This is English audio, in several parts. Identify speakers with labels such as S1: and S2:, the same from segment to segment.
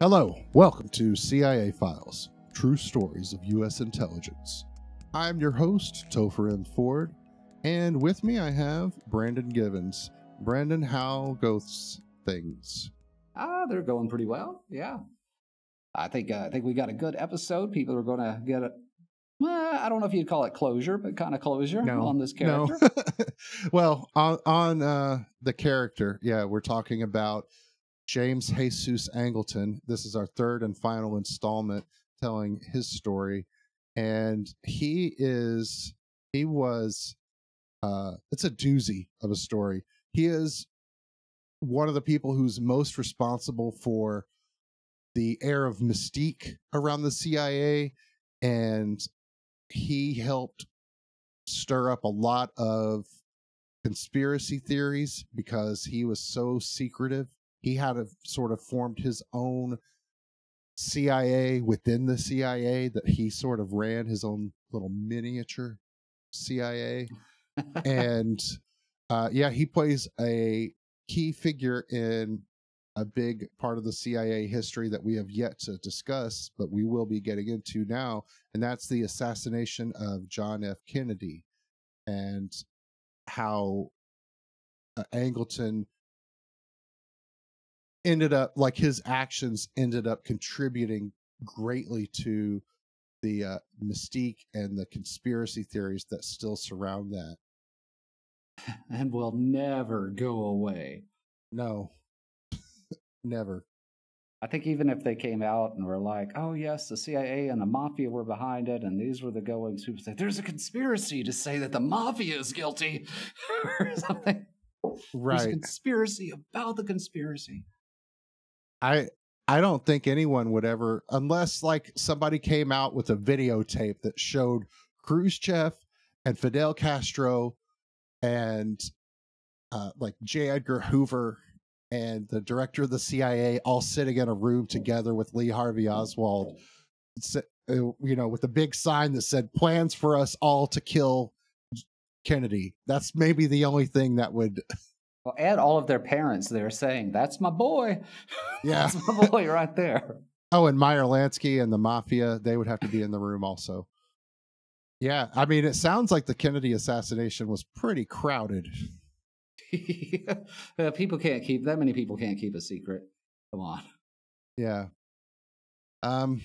S1: Hello, welcome to CIA Files True Stories of U.S. Intelligence. I'm your host, Topher M. Ford, and with me I have Brandon Givens. Brandon, how goes things?
S2: Ah, they're going pretty well. Yeah, I think uh, I think we got a good episode. People are going to get a. Well, I don't know if you'd call it closure, but kind of closure
S1: No,
S2: on this character.
S1: No. well, on on uh, the character, yeah, we're talking about James Jesus Angleton. This is our third and final installment telling his story, and he is he was uh, it's a doozy of a story. He is one of the people who's most responsible for the air of mystique around the CIA, and he helped stir up a lot of conspiracy theories because he was so secretive. He had a sort of formed his own CIA within the CIA that he sort of ran his own little miniature CIA. and uh, yeah, he plays a key figure in a big part of the CIA history that we have yet to discuss, but we will be getting into now, and that's the assassination of John F. Kennedy and how uh, Angleton ended up like his actions ended up contributing greatly to the uh, mystique and the conspiracy theories that still surround that.
S2: and will never go away.
S1: No, never.
S2: I think even if they came out and were like, "Oh yes, the CIA and the mafia were behind it, and these were the goings," people say there's a conspiracy to say that the mafia is guilty or something. right There's a conspiracy about the conspiracy.
S1: I I don't think anyone would ever unless like somebody came out with a videotape that showed Khrushchev and Fidel Castro and uh, like J. Edgar Hoover and the director of the CIA all sitting in a room together with Lee Harvey Oswald, uh, you know, with a big sign that said "Plans for us all to kill Kennedy." That's maybe the only thing that would,
S2: Well, and all of their parents, they're saying, "That's my boy.
S1: yeah.
S2: That's my boy right there."
S1: Oh, and Meyer Lansky and the mafia, they would have to be in the room also. Yeah, I mean, it sounds like the Kennedy assassination was pretty crowded.
S2: People can't keep that many people can't keep a secret. Come on.
S1: Yeah. Um.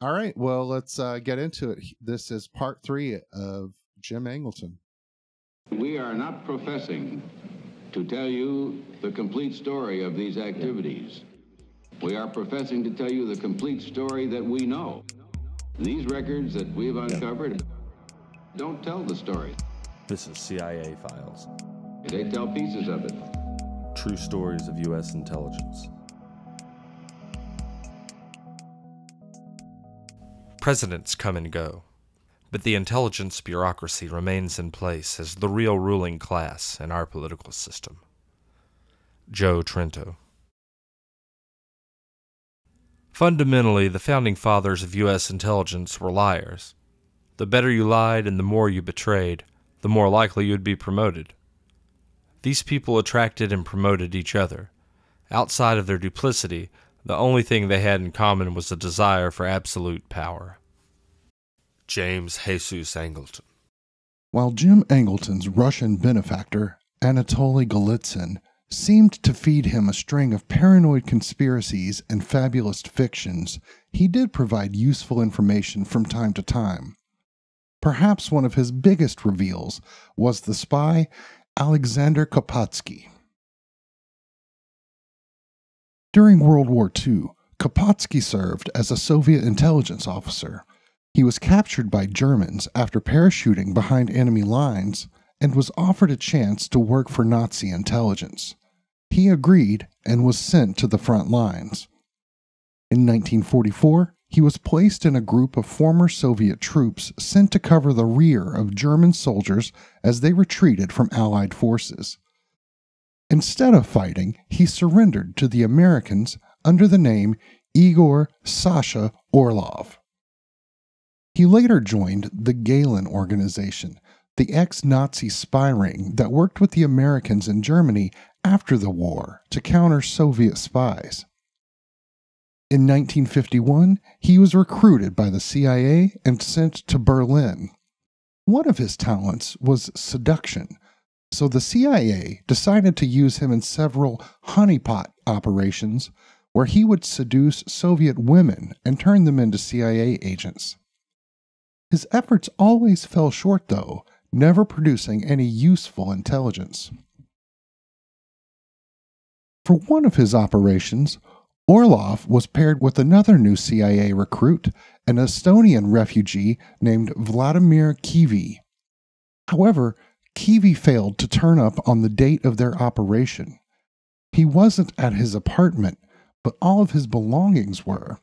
S1: All right. Well, let's uh, get into it. This is part three of Jim Angleton.
S3: We are not professing to tell you the complete story of these activities. We are professing to tell you the complete story that we know. These records that we've uncovered don't tell the story.
S4: This is CIA Files.
S3: They tell pieces of it.
S4: True stories of U.S. intelligence.
S5: Presidents come and go, but the intelligence bureaucracy remains in place as the real ruling class in our political system. Joe Trento. Fundamentally, the founding fathers of U.S. intelligence were liars. The better you lied and the more you betrayed, the more likely you'd be promoted. These people attracted and promoted each other. Outside of their duplicity, the only thing they had in common was a desire for absolute power. James Jesus Angleton.
S1: While Jim Angleton's Russian benefactor, Anatoly Golitsyn, seemed to feed him a string of paranoid conspiracies and fabulous fictions, he did provide useful information from time to time. Perhaps one of his biggest reveals was the spy Alexander Kopatsky. During World War II, Kopatsky served as a Soviet intelligence officer. He was captured by Germans after parachuting behind enemy lines and was offered a chance to work for Nazi intelligence. He agreed and was sent to the front lines. In 1944, he was placed in a group of former Soviet troops sent to cover the rear of German soldiers as they retreated from Allied forces. Instead of fighting, he surrendered to the Americans under the name Igor Sasha Orlov. He later joined the Gehlen Organization, the ex Nazi spy ring that worked with the Americans in Germany after the war to counter Soviet spies. In 1951, he was recruited by the CIA and sent to Berlin. One of his talents was seduction, so the CIA decided to use him in several honeypot operations where he would seduce Soviet women and turn them into CIA agents. His efforts always fell short, though, never producing any useful intelligence. For one of his operations, Orlov was paired with another new CIA recruit, an Estonian refugee named Vladimir Kivi. However, Kivi failed to turn up on the date of their operation. He wasn't at his apartment, but all of his belongings were.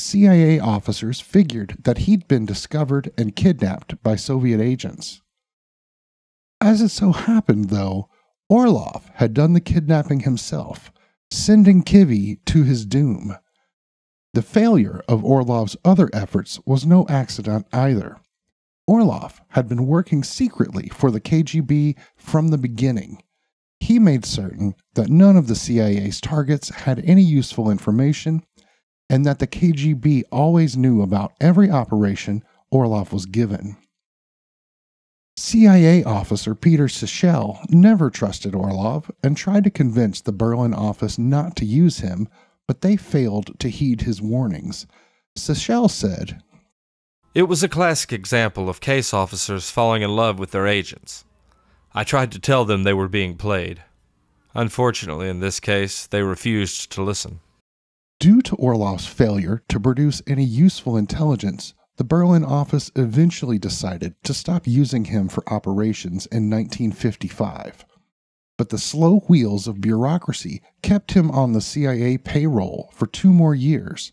S1: CIA officers figured that he'd been discovered and kidnapped by Soviet agents. As it so happened, though, Orlov had done the kidnapping himself, sending Kivi to his doom. The failure of Orlov's other efforts was no accident either. Orlov had been working secretly for the KGB from the beginning. He made certain that none of the CIA's targets had any useful information and that the KGB always knew about every operation Orlov was given. CIA officer Peter Sichel never trusted Orlov and tried to convince the Berlin office not to use him, but they failed to heed his warnings. Sichel said,
S5: It was a classic example of case officers falling in love with their agents. I tried to tell them they were being played. Unfortunately, in this case, they refused to listen.
S1: Due to Orlov's failure to produce any useful intelligence, the Berlin office eventually decided to stop using him for operations in 1955. But the slow wheels of bureaucracy kept him on the CIA payroll for two more years.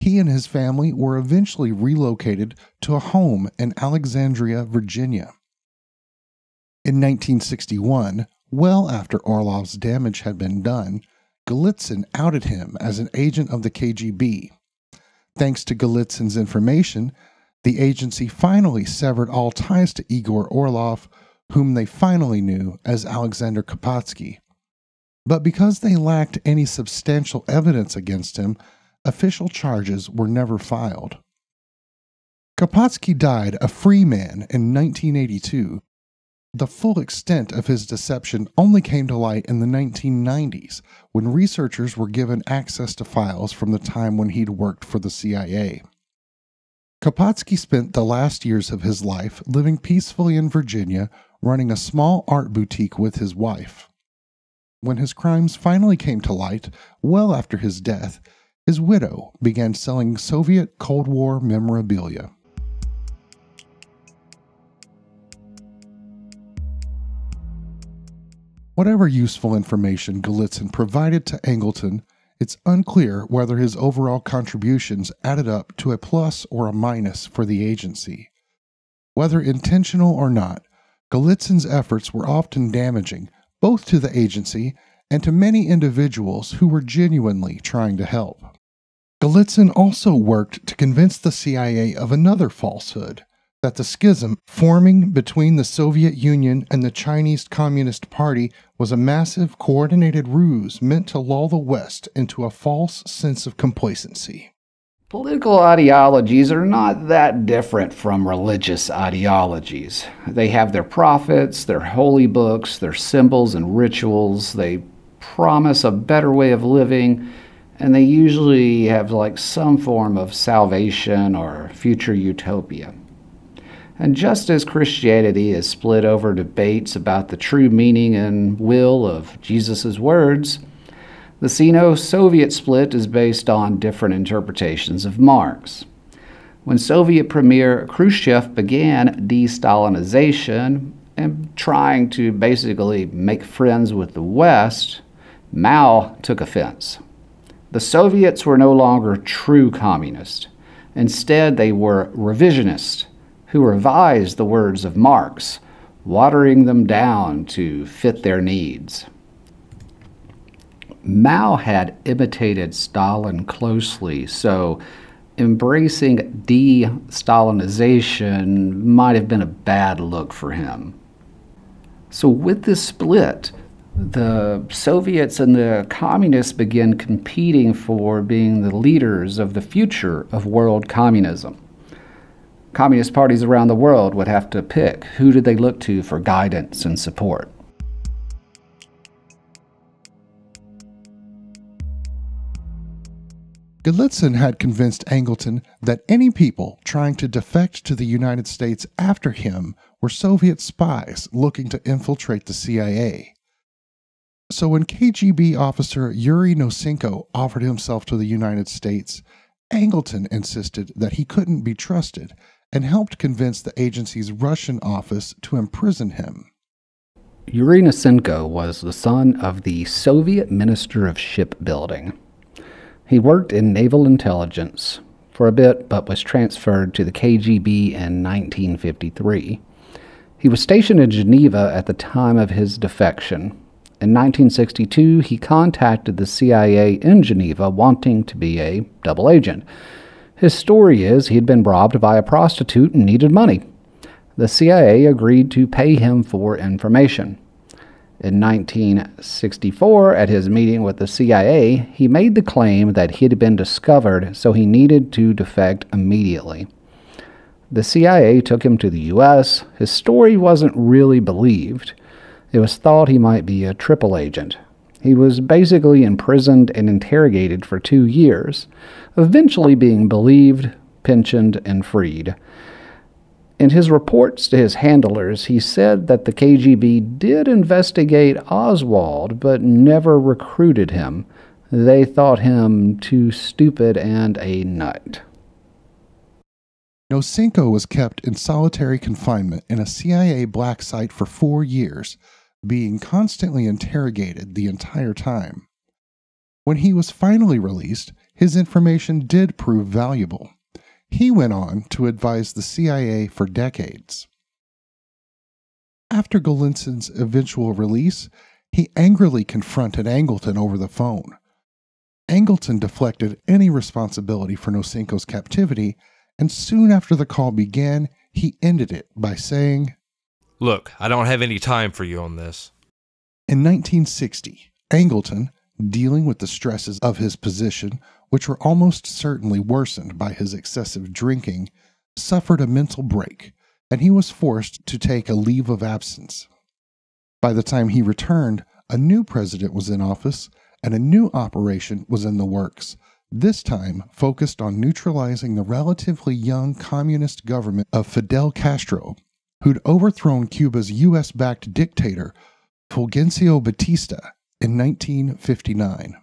S1: He and his family were eventually relocated to a home in Alexandria, Virginia. In 1961, well after Orlov's damage had been done, Golitsyn outed him as an agent of the KGB. Thanks to Golitsyn's information, the agency finally severed all ties to Igor Orlov, whom they finally knew as Alexander Kapatsky. But because they lacked any substantial evidence against him, official charges were never filed. Kapatsky died a free man in 1982 the full extent of his deception only came to light in the 1990s when researchers were given access to files from the time when he'd worked for the CIA. Kapatsky spent the last years of his life living peacefully in Virginia, running a small art boutique with his wife. When his crimes finally came to light, well after his death, his widow began selling Soviet Cold War memorabilia. Whatever useful information Golitsyn provided to Angleton, it's unclear whether his overall contributions added up to a plus or a minus for the agency. Whether intentional or not, Golitsyn's efforts were often damaging both to the agency and to many individuals who were genuinely trying to help. Golitsyn also worked to convince the CIA of another falsehood that the schism forming between the Soviet Union and the Chinese Communist Party was a massive coordinated ruse meant to lull the West into a false sense of complacency.
S2: Political ideologies are not that different from religious ideologies. They have their prophets, their holy books, their symbols and rituals. They promise a better way of living, and they usually have like some form of salvation or future utopia. And just as Christianity is split over debates about the true meaning and will of Jesus' words, the Sino Soviet split is based on different interpretations of Marx. When Soviet Premier Khrushchev began de Stalinization and trying to basically make friends with the West, Mao took offense. The Soviets were no longer true communists. Instead, they were revisionist who revised the words of Marx, watering them down to fit their needs. Mao had imitated Stalin closely, so embracing de Stalinization might have been a bad look for him. So, with this split, the Soviets and the communists began competing for being the leaders of the future of world communism. Communist parties around the world would have to pick who did they look to for guidance and support.
S1: Golitsyn had convinced Angleton that any people trying to defect to the United States after him were Soviet spies looking to infiltrate the CIA. So when KGB officer Yuri Nosenko offered himself to the United States, Angleton insisted that he couldn't be trusted and helped convince the agency's Russian office to imprison him.
S2: Yuri Nosenko was the son of the Soviet Minister of Shipbuilding. He worked in naval intelligence for a bit, but was transferred to the KGB in 1953. He was stationed in Geneva at the time of his defection. In 1962, he contacted the CIA in Geneva wanting to be a double agent. His story is he had been robbed by a prostitute and needed money. The CIA agreed to pay him for information. In 1964, at his meeting with the CIA, he made the claim that he had been discovered, so he needed to defect immediately. The CIA took him to the U.S. His story wasn't really believed. It was thought he might be a triple agent. He was basically imprisoned and interrogated for two years, eventually being believed, pensioned, and freed. In his reports to his handlers, he said that the KGB did investigate Oswald, but never recruited him. They thought him too stupid and a nut.
S1: Nosenko was kept in solitary confinement in a CIA black site for four years, being constantly interrogated the entire time. When he was finally released, his information did prove valuable. He went on to advise the CIA for decades. After Golitsyn's eventual release, he angrily confronted Angleton over the phone. Angleton deflected any responsibility for Nosenko's captivity, and soon after the call began, he ended it by saying,
S5: Look, I don't have any time for you on this.
S1: In 1960, Angleton, dealing with the stresses of his position, which were almost certainly worsened by his excessive drinking, suffered a mental break, and he was forced to take a leave of absence. By the time he returned, a new president was in office and a new operation was in the works, this time focused on neutralizing the relatively young communist government of Fidel Castro, who'd overthrown Cuba's U.S. backed dictator, Fulgencio Batista, in 1959.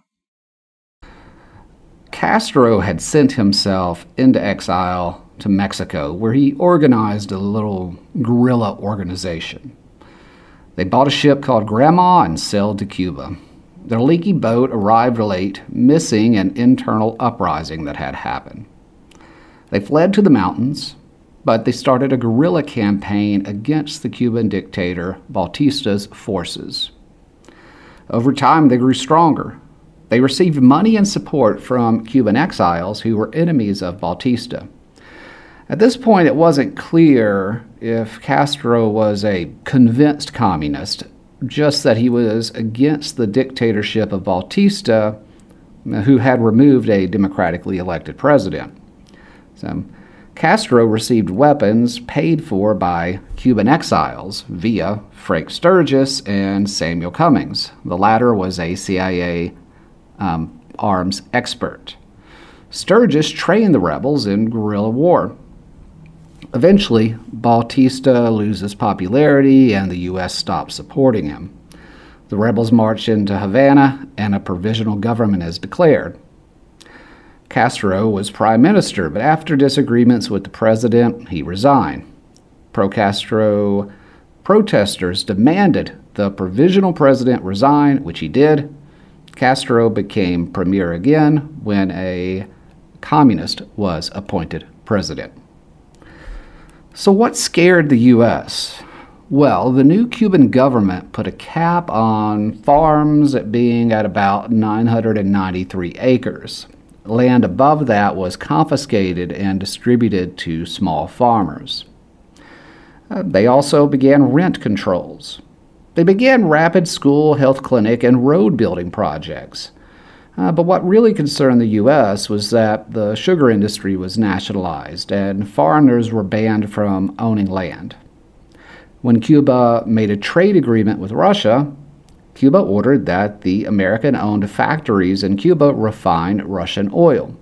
S2: Castro had sent himself into exile to Mexico, where he organized a little guerrilla organization. They bought a ship called Granma and sailed to Cuba. Their leaky boat arrived late, missing an internal uprising that had happened. They fled to the mountains, but they started a guerrilla campaign against the Cuban dictator Batista's forces. Over time, they grew stronger. They received money and support from Cuban exiles who were enemies of Batista. At this point, it wasn't clear if Castro was a convinced communist, just that he was against the dictatorship of Batista, who had removed a democratically elected president. So, Castro received weapons paid for by Cuban exiles via Frank Sturgis and Samuel Cummings. The latter was a CIA um, arms expert. Sturgis trained the rebels in guerrilla war. Eventually, Batista loses popularity and the U.S. stops supporting him. The rebels march into Havana and a provisional government is declared. Castro was prime minister, but after disagreements with the president, he resigned. Pro Castro protesters demanded the provisional president resign, which he did. Castro became premier again when a communist was appointed president. So, what scared the U.S.? Well, the new Cuban government put a cap on farms at being at about 993 acres. Land above that was confiscated and distributed to small farmers. Uh, they also began rent controls. They began rapid school, health clinic, and road building projects. Uh, but what really concerned the U.S. was that the sugar industry was nationalized and foreigners were banned from owning land. When Cuba made a trade agreement with Russia, Cuba ordered that the American owned factories in Cuba refine Russian oil.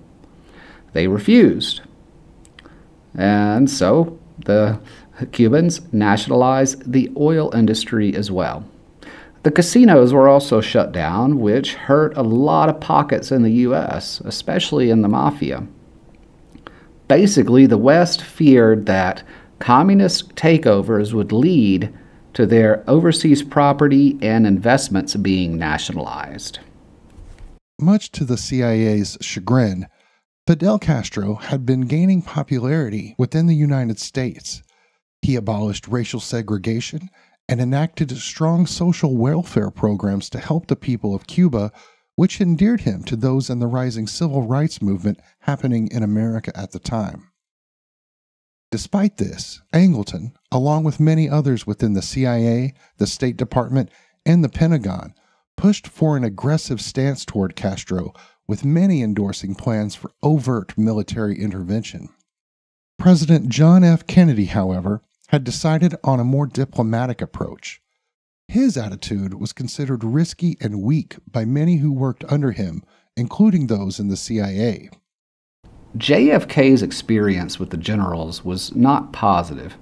S2: They refused. And so the Cubans nationalized the oil industry as well. The casinos were also shut down, which hurt a lot of pockets in the U.S., especially in the mafia. Basically, the West feared that communist takeovers would lead to their overseas property and investments being nationalized.
S1: Much to the CIA's chagrin, Fidel Castro had been gaining popularity within the United States. He abolished racial segregation and enacted strong social welfare programs to help the people of Cuba, which endeared him to those in the rising civil rights movement happening in America at the time. Despite this, Angleton, along with many others within the CIA, the State Department, and the Pentagon, pushed for an aggressive stance toward Castro, with many endorsing plans for overt military intervention. President John F. Kennedy, however, had decided on a more diplomatic approach. His attitude was considered risky and weak by many who worked under him, including those in the CIA.
S2: JFK's experience with the generals was not positive.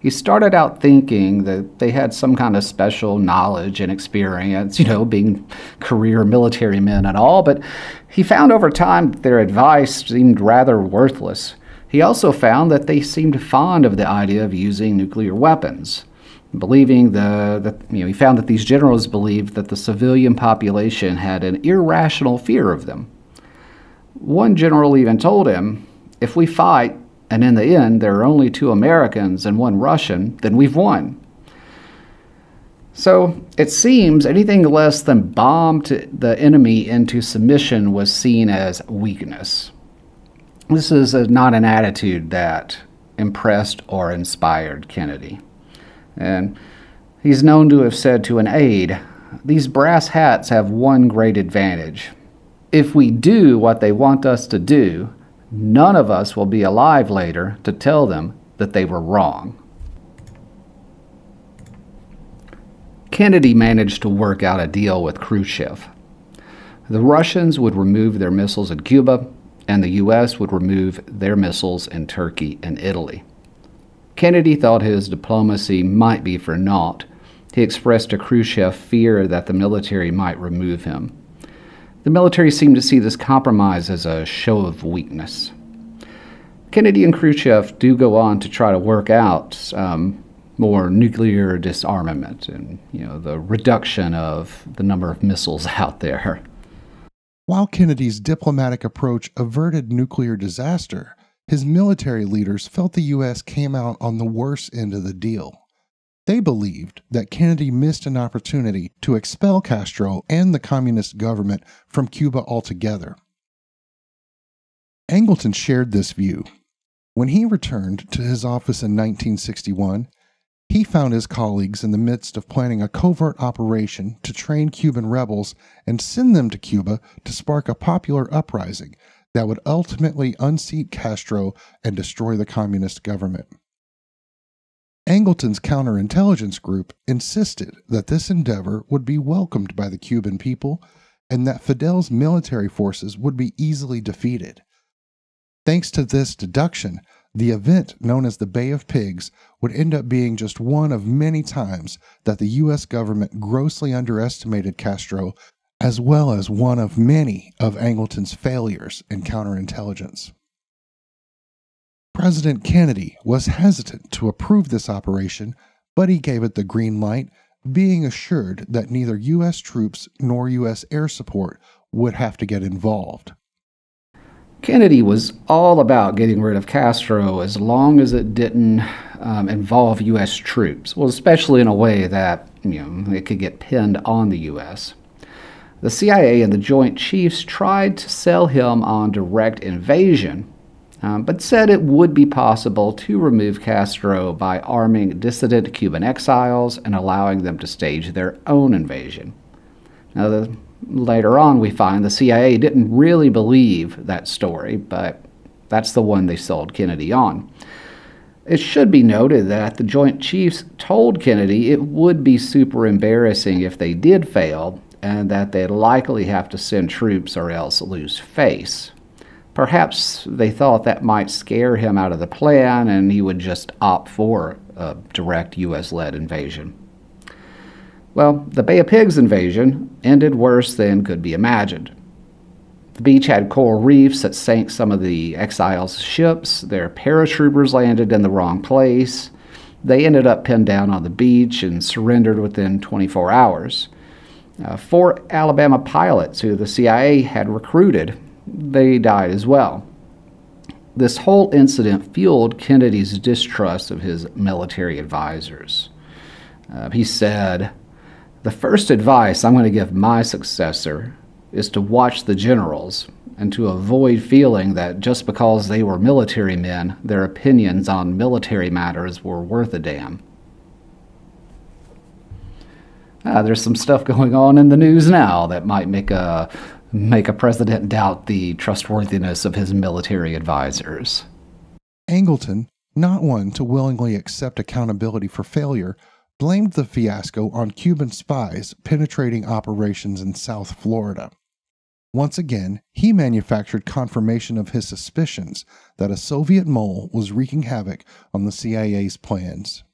S2: He started out thinking that they had some kind of special knowledge and experience, you know, being career military men and all, but he found over time that their advice seemed rather worthless. He also found that they seemed fond of the idea of using nuclear weapons, believing the, that you know, he found that these generals believed that the civilian population had an irrational fear of them. One general even told him, if we fight, and in the end there are only two Americans and one Russian, then we've won. So it seems anything less than bomb the enemy into submission was seen as weakness. This is a, not an attitude that impressed or inspired Kennedy. And he's known to have said to an aide, These brass hats have one great advantage. If we do what they want us to do, none of us will be alive later to tell them that they were wrong. Kennedy managed to work out a deal with Khrushchev. The Russians would remove their missiles in Cuba, and the U.S. would remove their missiles in Turkey and Italy. Kennedy thought his diplomacy might be for naught. He expressed to Khrushchev fear that the military might remove him. The military seemed to see this compromise as a show of weakness. Kennedy and Khrushchev do go on to try to work out um, more nuclear disarmament and you know the reduction of the number of missiles out there.
S1: While Kennedy's diplomatic approach averted nuclear disaster, his military leaders felt the U.S. came out on the worse end of the deal. They believed that Kennedy missed an opportunity to expel Castro and the communist government from Cuba altogether. Angleton shared this view. When he returned to his office in 1961, he found his colleagues in the midst of planning a covert operation to train Cuban rebels and send them to Cuba to spark a popular uprising that would ultimately unseat Castro and destroy the communist government. Angleton's counterintelligence group insisted that this endeavor would be welcomed by the Cuban people and that Fidel's military forces would be easily defeated. Thanks to this deduction, the event known as the Bay of Pigs would end up being just one of many times that the U.S. government grossly underestimated Castro, as well as one of many of Angleton's failures in counterintelligence. President Kennedy was hesitant to approve this operation, but he gave it the green light, being assured that neither U.S. troops nor U.S. air support would have to get involved.
S2: Kennedy was all about getting rid of Castro as long as it didn't um, involve U.S. troops, well, especially in a way that you know it could get pinned on the U.S. The CIA and the Joint Chiefs tried to sell him on direct invasion, um, but said it would be possible to remove Castro by arming dissident Cuban exiles and allowing them to stage their own invasion. Now, the, later on, we find the CIA didn't really believe that story, but that's the one they sold Kennedy on. It should be noted that the Joint Chiefs told Kennedy it would be super embarrassing if they did fail, and that they'd likely have to send troops or else lose face. Perhaps they thought that might scare him out of the plan and he would just opt for a direct U.S. led invasion. Well, the Bay of Pigs invasion ended worse than could be imagined. The beach had coral reefs that sank some of the exiles' ships. Their paratroopers landed in the wrong place. They ended up pinned down on the beach and surrendered within 24 hours. Uh, four Alabama pilots who the CIA had recruited, they died as well. This whole incident fueled Kennedy's distrust of his military advisors. Uh, he said, The first advice I'm going to give my successor is to watch the generals and to avoid feeling that just because they were military men, their opinions on military matters were worth a damn. Ah, there's some stuff going on in the news now that might make a Mm-hmm. make a president doubt the trustworthiness of his military advisors.
S1: Angleton, not one to willingly accept accountability for failure, blamed the fiasco on Cuban spies penetrating operations in South Florida. Once again, he manufactured confirmation of his suspicions that a Soviet mole was wreaking havoc on the CIA's plans.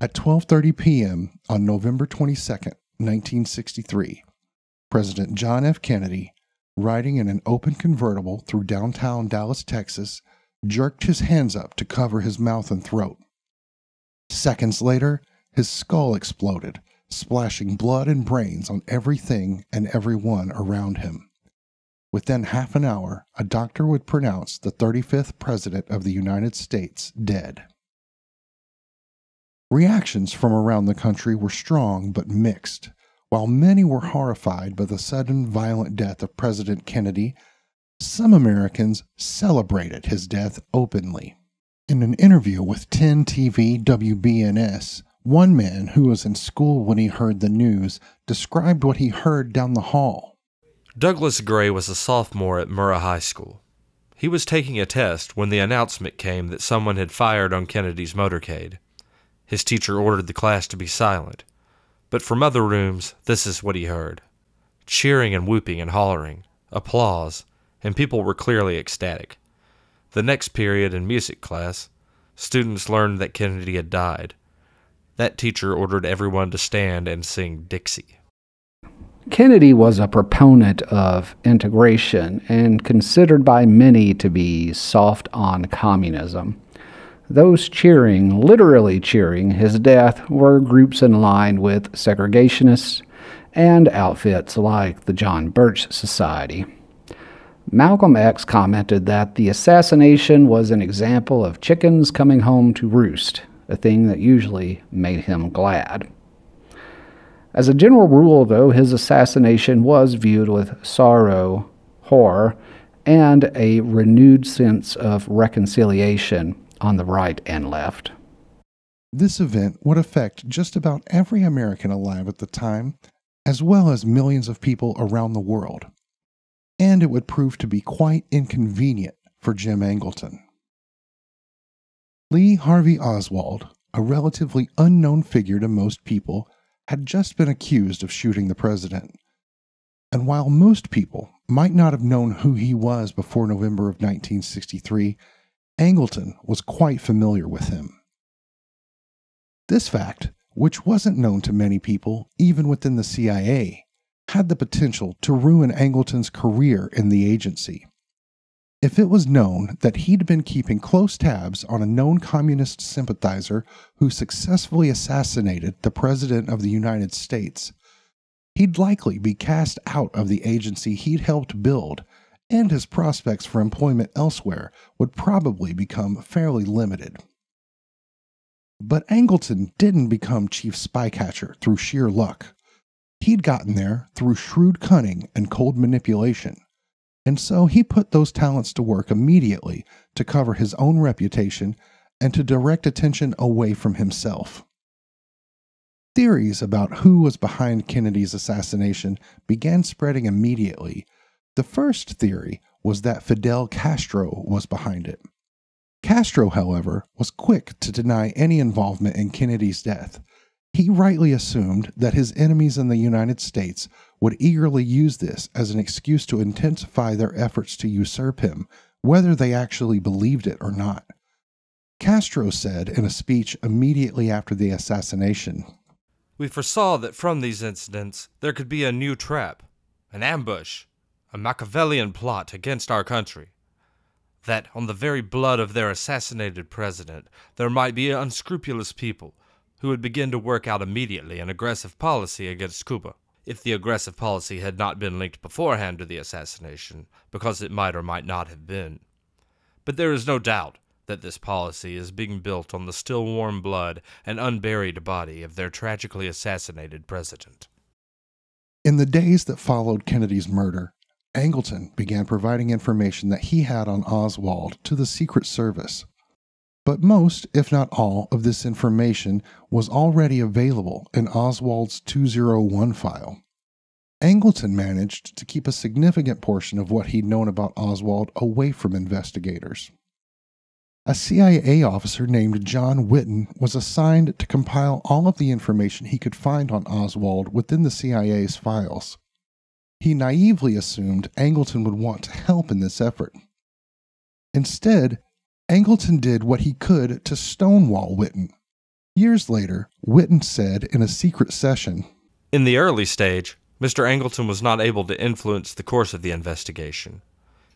S1: At 12:30 p.m. on November 22, 1963, President John F. Kennedy, riding in an open convertible through downtown Dallas, Texas, jerked his hands up to cover his mouth and throat. Seconds later, his skull exploded, splashing blood and brains on everything and everyone around him. Within half an hour, a doctor would pronounce the 35th President of the United States dead. Reactions from around the country were strong but mixed. While many were horrified by the sudden violent death of President Kennedy, some Americans celebrated his death openly. In an interview with 10 TV WBNS, one man who was in school when he heard the news described what he heard down the hall.
S5: Douglas Gray was a sophomore at Murrah High School. He was taking a test when the announcement came that someone had fired on Kennedy's motorcade. His teacher ordered the class to be silent. But from other rooms, this is what he heard cheering and whooping and hollering, applause, and people were clearly ecstatic. The next period in music class, students learned that Kennedy had died. That teacher ordered everyone to stand and sing Dixie.
S2: Kennedy was a proponent of integration and considered by many to be soft on communism. Those cheering, literally cheering, his death were groups in line with segregationists and outfits like the John Birch Society. Malcolm X commented that the assassination was an example of chickens coming home to roost, a thing that usually made him glad. As a general rule, though, his assassination was viewed with sorrow, horror, and a renewed sense of reconciliation on the right and left.
S1: This event would affect just about every American alive at the time, as well as millions of people around the world. And it would prove to be quite inconvenient for Jim Angleton. Lee Harvey Oswald, a relatively unknown figure to most people, had just been accused of shooting the president. And while most people might not have known who he was before November of 1963, Angleton was quite familiar with him. This fact, which wasn't known to many people, even within the CIA, had the potential to ruin Angleton's career in the agency. If it was known that he'd been keeping close tabs on a known communist sympathizer who successfully assassinated the President of the United States, he'd likely be cast out of the agency he'd helped build and his prospects for employment elsewhere would probably become fairly limited. But Angleton didn't become chief spycatcher through sheer luck. He'd gotten there through shrewd cunning and cold manipulation, and so he put those talents to work immediately to cover his own reputation and to direct attention away from himself. Theories about who was behind Kennedy's assassination began spreading immediately. The first theory was that Fidel Castro was behind it. Castro, however, was quick to deny any involvement in Kennedy's death. He rightly assumed that his enemies in the United States would eagerly use this as an excuse to intensify their efforts to usurp him, whether they actually believed it or not. Castro said in a speech immediately after the assassination
S5: We foresaw that from these incidents there could be a new trap, an ambush, a Machiavellian plot against our country. That on the very blood of their assassinated president there might be unscrupulous people who would begin to work out immediately an aggressive policy against Cuba. If the aggressive policy had not been linked beforehand to the assassination, because it might or might not have been. But there is no doubt that this policy is being built on the still warm blood and unburied body of their tragically assassinated president.
S1: In the days that followed Kennedy's murder, Angleton began providing information that he had on Oswald to the Secret Service. But most, if not all, of this information was already available in Oswald's 201 file. Angleton managed to keep a significant portion of what he'd known about Oswald away from investigators. A CIA officer named John Whitten was assigned to compile all of the information he could find on Oswald within the CIA's files. He naively assumed Angleton would want to help in this effort. Instead, Angleton did what he could to stonewall Whitten. Years later, Whitten said in a secret session
S5: In the early stage, Mr. Angleton was not able to influence the course of the investigation.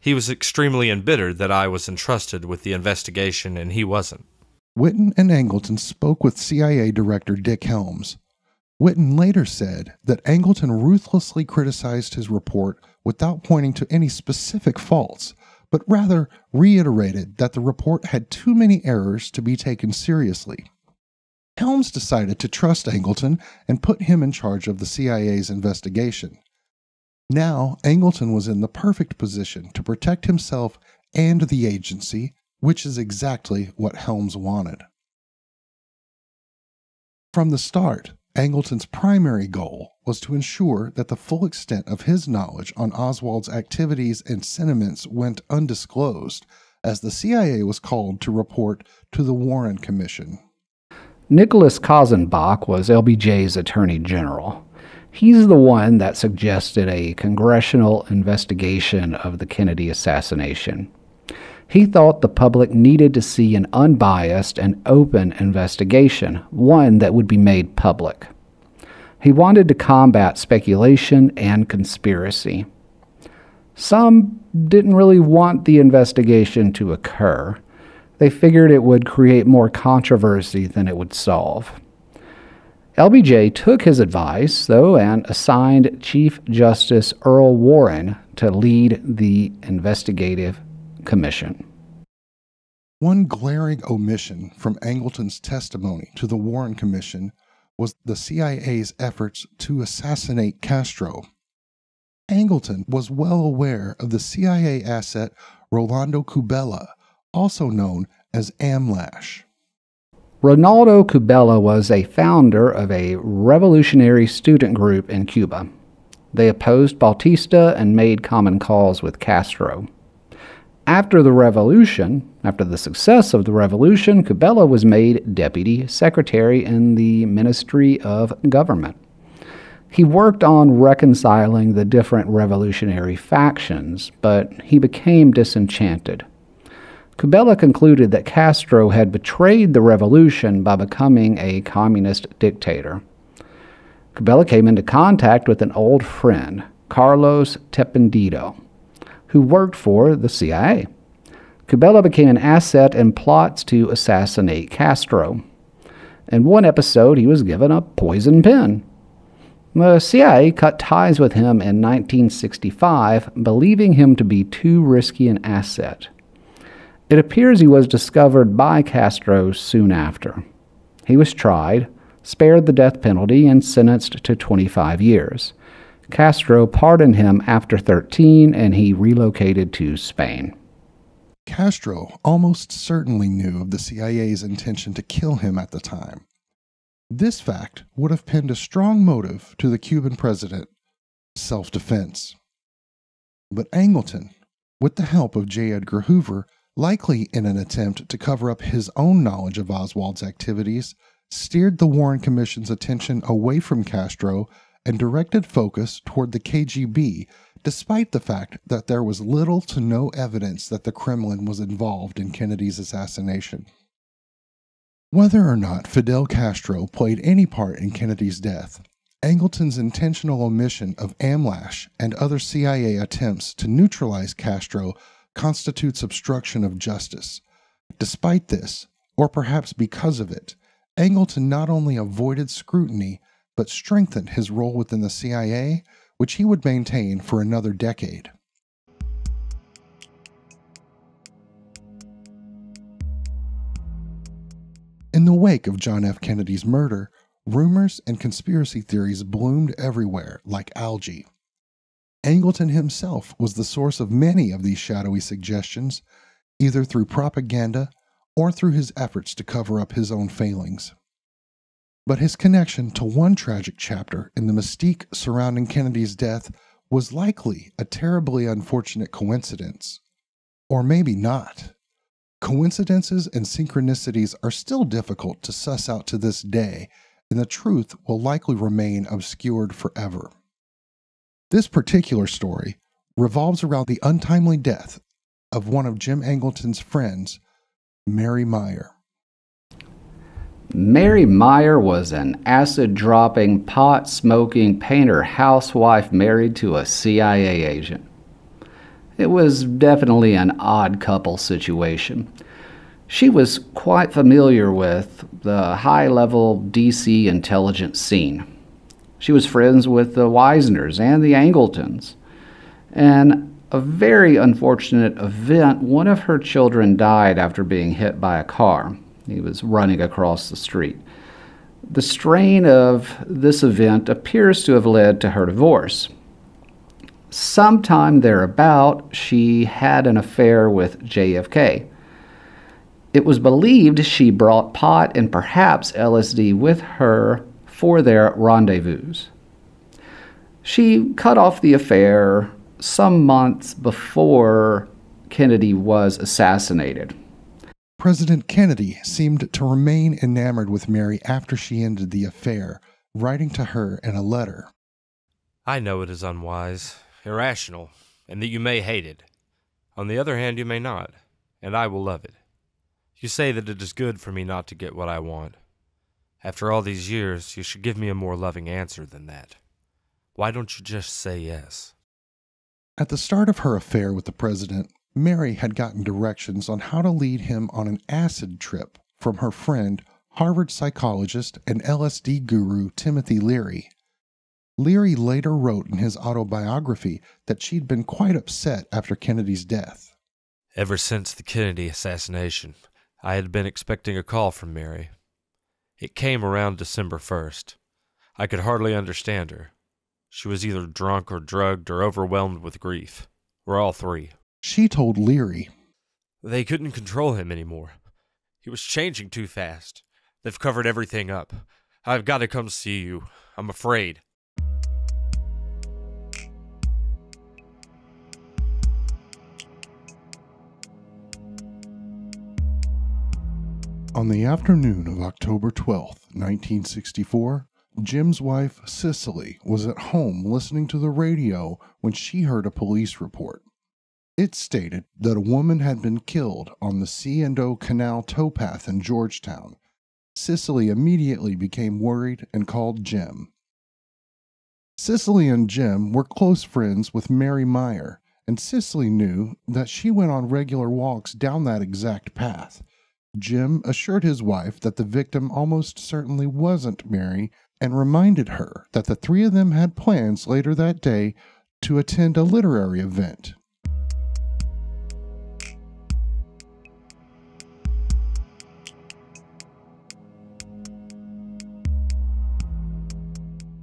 S5: He was extremely embittered that I was entrusted with the investigation and he wasn't.
S1: Whitten and Angleton spoke with CIA Director Dick Helms. Whitten later said that Angleton ruthlessly criticized his report without pointing to any specific faults, but rather reiterated that the report had too many errors to be taken seriously. Helms decided to trust Angleton and put him in charge of the CIA's investigation. Now, Angleton was in the perfect position to protect himself and the agency, which is exactly what Helms wanted. From the start, Angleton's primary goal was to ensure that the full extent of his knowledge on Oswald's activities and sentiments went undisclosed, as the CIA was called to report to the Warren Commission.
S2: Nicholas Katzenbach was LBJ's Attorney General. He's the one that suggested a congressional investigation of the Kennedy assassination. He thought the public needed to see an unbiased and open investigation, one that would be made public. He wanted to combat speculation and conspiracy. Some didn't really want the investigation to occur. They figured it would create more controversy than it would solve. LBJ took his advice, though, and assigned Chief Justice Earl Warren to lead the investigative commission.
S1: One glaring omission from Angleton's testimony to the Warren Commission was the CIA's efforts to assassinate Castro. Angleton was well aware of the CIA asset Rolando Cubela, also known as Amlash.
S2: Ronaldo Cubela was a founder of a revolutionary student group in Cuba. They opposed Bautista and made common cause with Castro. After the revolution, after the success of the revolution, Cubela was made deputy secretary in the Ministry of Government. He worked on reconciling the different revolutionary factions, but he became disenchanted. Cubela concluded that Castro had betrayed the revolution by becoming a communist dictator. Cubela came into contact with an old friend, Carlos Tepedino, who worked for the CIA. Cubela became an asset in plots to assassinate Castro. In one episode, he was given a poison pen. The CIA cut ties with him in 1965, believing him to be too risky an asset. It appears he was discovered by Castro soon after. He was tried, spared the death penalty and sentenced to 25 years. Castro pardoned him after 13 and he relocated to Spain.
S1: Castro almost certainly knew of the CIA's intention to kill him at the time. This fact would have pinned a strong motive to the Cuban president self defense. But Angleton, with the help of J. Edgar Hoover, likely in an attempt to cover up his own knowledge of Oswald's activities, steered the Warren Commission's attention away from Castro and directed focus toward the KGB, despite the fact that there was little to no evidence that the Kremlin was involved in Kennedy's assassination. Whether or not Fidel Castro played any part in Kennedy's death, Angleton's intentional omission of AMLASH and other CIA attempts to neutralize Castro constitutes obstruction of justice. Despite this, or perhaps because of it, Angleton not only avoided scrutiny, but strengthened his role within the CIA, which he would maintain for another decade. In the wake of John F. Kennedy's murder, rumors and conspiracy theories bloomed everywhere like algae. Angleton himself was the source of many of these shadowy suggestions, either through propaganda or through his efforts to cover up his own failings. But his connection to one tragic chapter in the mystique surrounding Kennedy's death was likely a terribly unfortunate coincidence. Or maybe not. Coincidences and synchronicities are still difficult to suss out to this day, and the truth will likely remain obscured forever. This particular story revolves around the untimely death of one of Jim Angleton's friends, Mary Meyer.
S2: Mary Meyer was an acid dropping, pot smoking painter housewife married to a CIA agent. It was definitely an odd couple situation. She was quite familiar with the high level DC intelligence scene. She was friends with the Wisners and the Angletons. And a very unfortunate event one of her children died after being hit by a car. He was running across the street. The strain of this event appears to have led to her divorce. Sometime thereabout, she had an affair with JFK. It was believed she brought pot and perhaps LSD with her for their rendezvous. She cut off the affair some months before Kennedy was assassinated.
S1: President Kennedy seemed to remain enamored with Mary after she ended the affair, writing to her in a letter.
S5: I know it is unwise, irrational, and that you may hate it. On the other hand, you may not, and I will love it. You say that it is good for me not to get what I want. After all these years, you should give me a more loving answer than that. Why don't you just say yes?
S1: At the start of her affair with the president, Mary had gotten directions on how to lead him on an acid trip from her friend, Harvard psychologist and LSD guru Timothy Leary. Leary later wrote in his autobiography that she'd been quite upset after Kennedy's death.
S5: Ever since the Kennedy assassination, I had been expecting a call from Mary. It came around December 1st. I could hardly understand her. She was either drunk or drugged or overwhelmed with grief, or all three.
S1: She told Leary,
S5: They couldn't control him anymore. He was changing too fast. They've covered everything up. I've got to come see you. I'm afraid.
S1: On the afternoon of October 12th, 1964, Jim's wife, Cicely, was at home listening to the radio when she heard a police report. It stated that a woman had been killed on the C&O Canal towpath in Georgetown. Cicely immediately became worried and called Jim. Cicely and Jim were close friends with Mary Meyer, and Cicely knew that she went on regular walks down that exact path. Jim assured his wife that the victim almost certainly wasn't Mary and reminded her that the three of them had plans later that day to attend a literary event.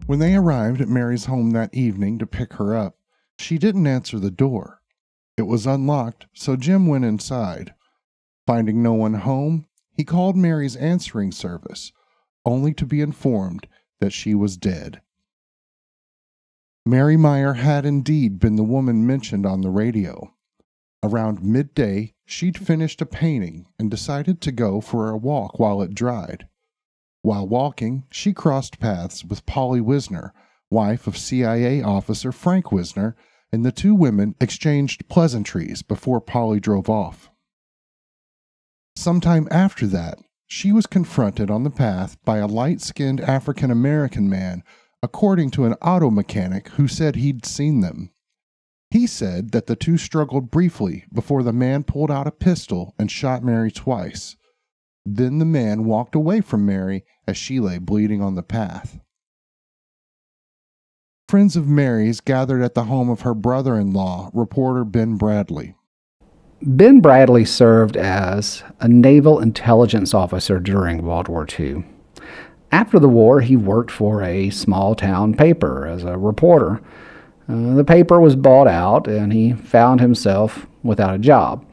S1: When they arrived at Mary's home that evening to pick her up, she didn't answer the door. It was unlocked, so Jim went inside. Finding no one home, he called Mary's answering service, only to be informed that she was dead. Mary Meyer had indeed been the woman mentioned on the radio. Around midday, she'd finished a painting and decided to go for a walk while it dried. While walking, she crossed paths with Polly Wisner, wife of CIA officer Frank Wisner, and the two women exchanged pleasantries before Polly drove off. Sometime after that, she was confronted on the path by a light skinned African American man, according to an auto mechanic who said he'd seen them. He said that the two struggled briefly before the man pulled out a pistol and shot Mary twice. Then the man walked away from Mary as she lay bleeding on the path. Friends of Mary's gathered at the home of her brother in law, reporter Ben Bradlee.
S2: Ben Bradlee served as a naval intelligence officer during World War II. After the war, he worked for a small town paper as a reporter. Uh, the paper was bought out, and he found himself without a job.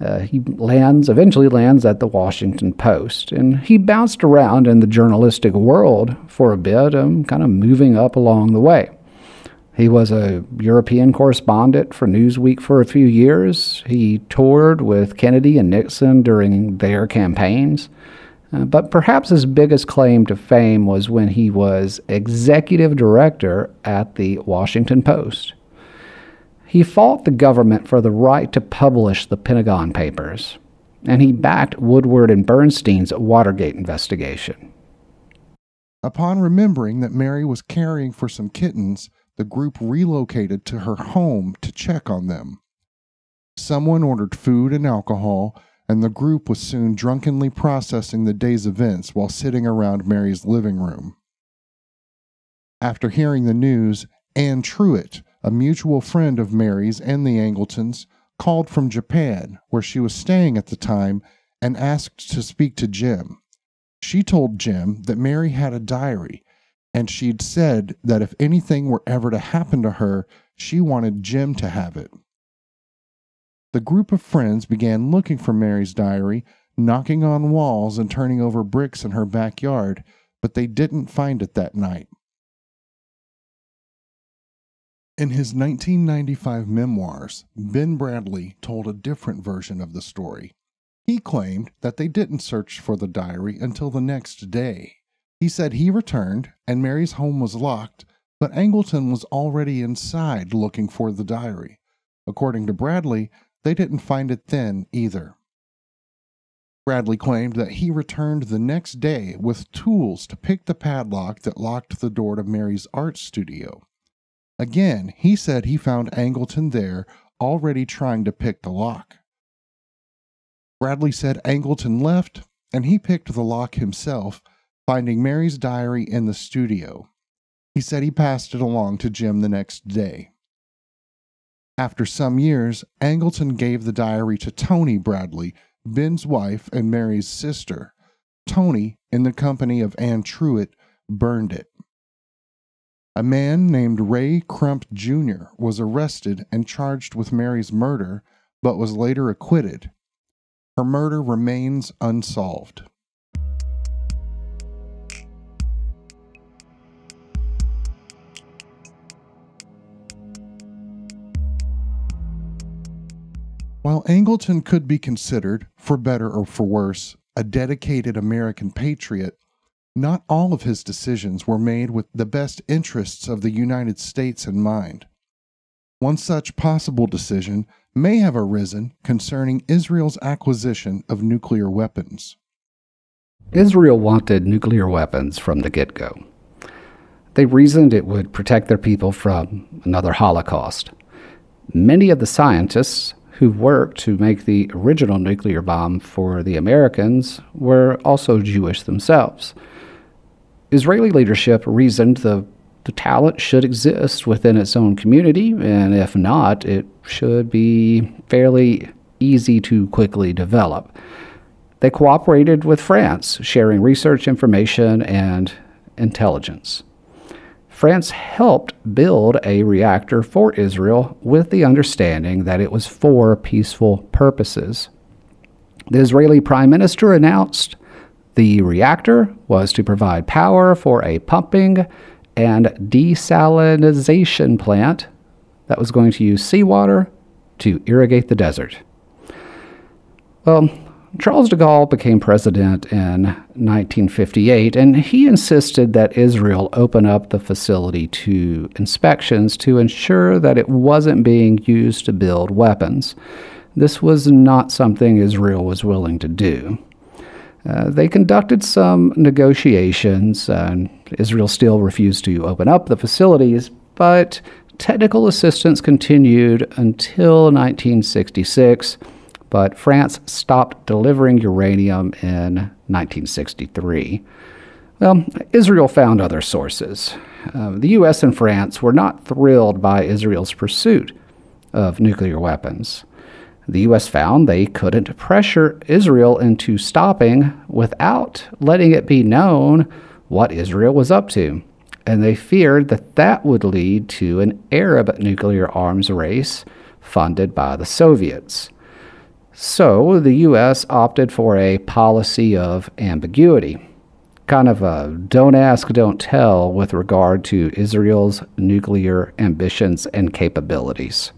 S2: Uh, he lands, eventually lands at the Washington Post, and he bounced around in the journalistic world for a bit, um, kind of moving up along the way. He was a European correspondent for Newsweek for a few years. He toured with Kennedy and Nixon during their campaigns. Uh, but perhaps his biggest claim to fame was when he was executive director at the Washington Post. He fought the government for the right to publish the Pentagon Papers, and he backed Woodward and Bernstein's Watergate investigation.
S1: Upon remembering that Mary was caring for some kittens, the group relocated to her home to check on them. Someone ordered food and alcohol, and the group was soon drunkenly processing the day's events while sitting around Mary's living room. After hearing the news, Anne Truitt, a mutual friend of Mary's and the Angletons, called from Japan, where she was staying at the time, and asked to speak to Jim. She told Jim that Mary had a diary, and she'd said that if anything were ever to happen to her, she wanted Jim to have it. The group of friends began looking for Mary's diary, knocking on walls and turning over bricks in her backyard, but they didn't find it that night. In his 1995 memoirs, Ben Bradlee told a different version of the story. He claimed that they didn't search for the diary until the next day. He said he returned and Mary's home was locked, but Angleton was already inside looking for the diary. According to Bradlee, they didn't find it then either. Bradlee claimed that he returned the next day with tools to pick the padlock that locked the door to Mary's art studio. Again, he said he found Angleton there already trying to pick the lock. Bradlee said Angleton left and he picked the lock himself, finding Mary's diary in the studio. He said he passed it along to Jim the next day. After some years, Angleton gave the diary to Tony Bradlee, Ben's wife and Mary's sister. Tony, in the company of Anne Truitt, burned it. A man named Ray Crump Jr. was arrested and charged with Mary's murder, but was later acquitted. Her murder remains unsolved. While Angleton could be considered, for better or for worse, a dedicated American patriot, not all of his decisions were made with the best interests of the United States in mind. One such possible decision may have arisen concerning Israel's acquisition of nuclear weapons.
S2: Israel wanted nuclear weapons from the get go. They reasoned it would protect their people from another Holocaust. Many of the scientists who worked to make the original nuclear bomb for the Americans were also Jewish themselves. Israeli leadership reasoned the, the talent should exist within its own community, and if not, it should be fairly easy to quickly develop. They cooperated with France, sharing research information and intelligence. France helped build a reactor for Israel with the understanding that it was for peaceful purposes. The Israeli Prime Minister announced the reactor was to provide power for a pumping and desalinization plant that was going to use seawater to irrigate the desert. Well, Charles de Gaulle became president in 1958, and he insisted that Israel open up the facility to inspections to ensure that it wasn't being used to build weapons. This was not something Israel was willing to do. Uh, they conducted some negotiations, and Israel still refused to open up the facilities, but technical assistance continued until 1966. But France stopped delivering uranium in 1963. Well, Israel found other sources. Uh, the U.S. and France were not thrilled by Israel's pursuit of nuclear weapons the U.S. found they couldn't pressure Israel into stopping without letting it be known what Israel was up to. And they feared that that would lead to an Arab nuclear arms race funded by the Soviets. So the U.S. opted for a policy of ambiguity, kind of a don't ask, don't tell with regard to Israel's nuclear ambitions and capabilities.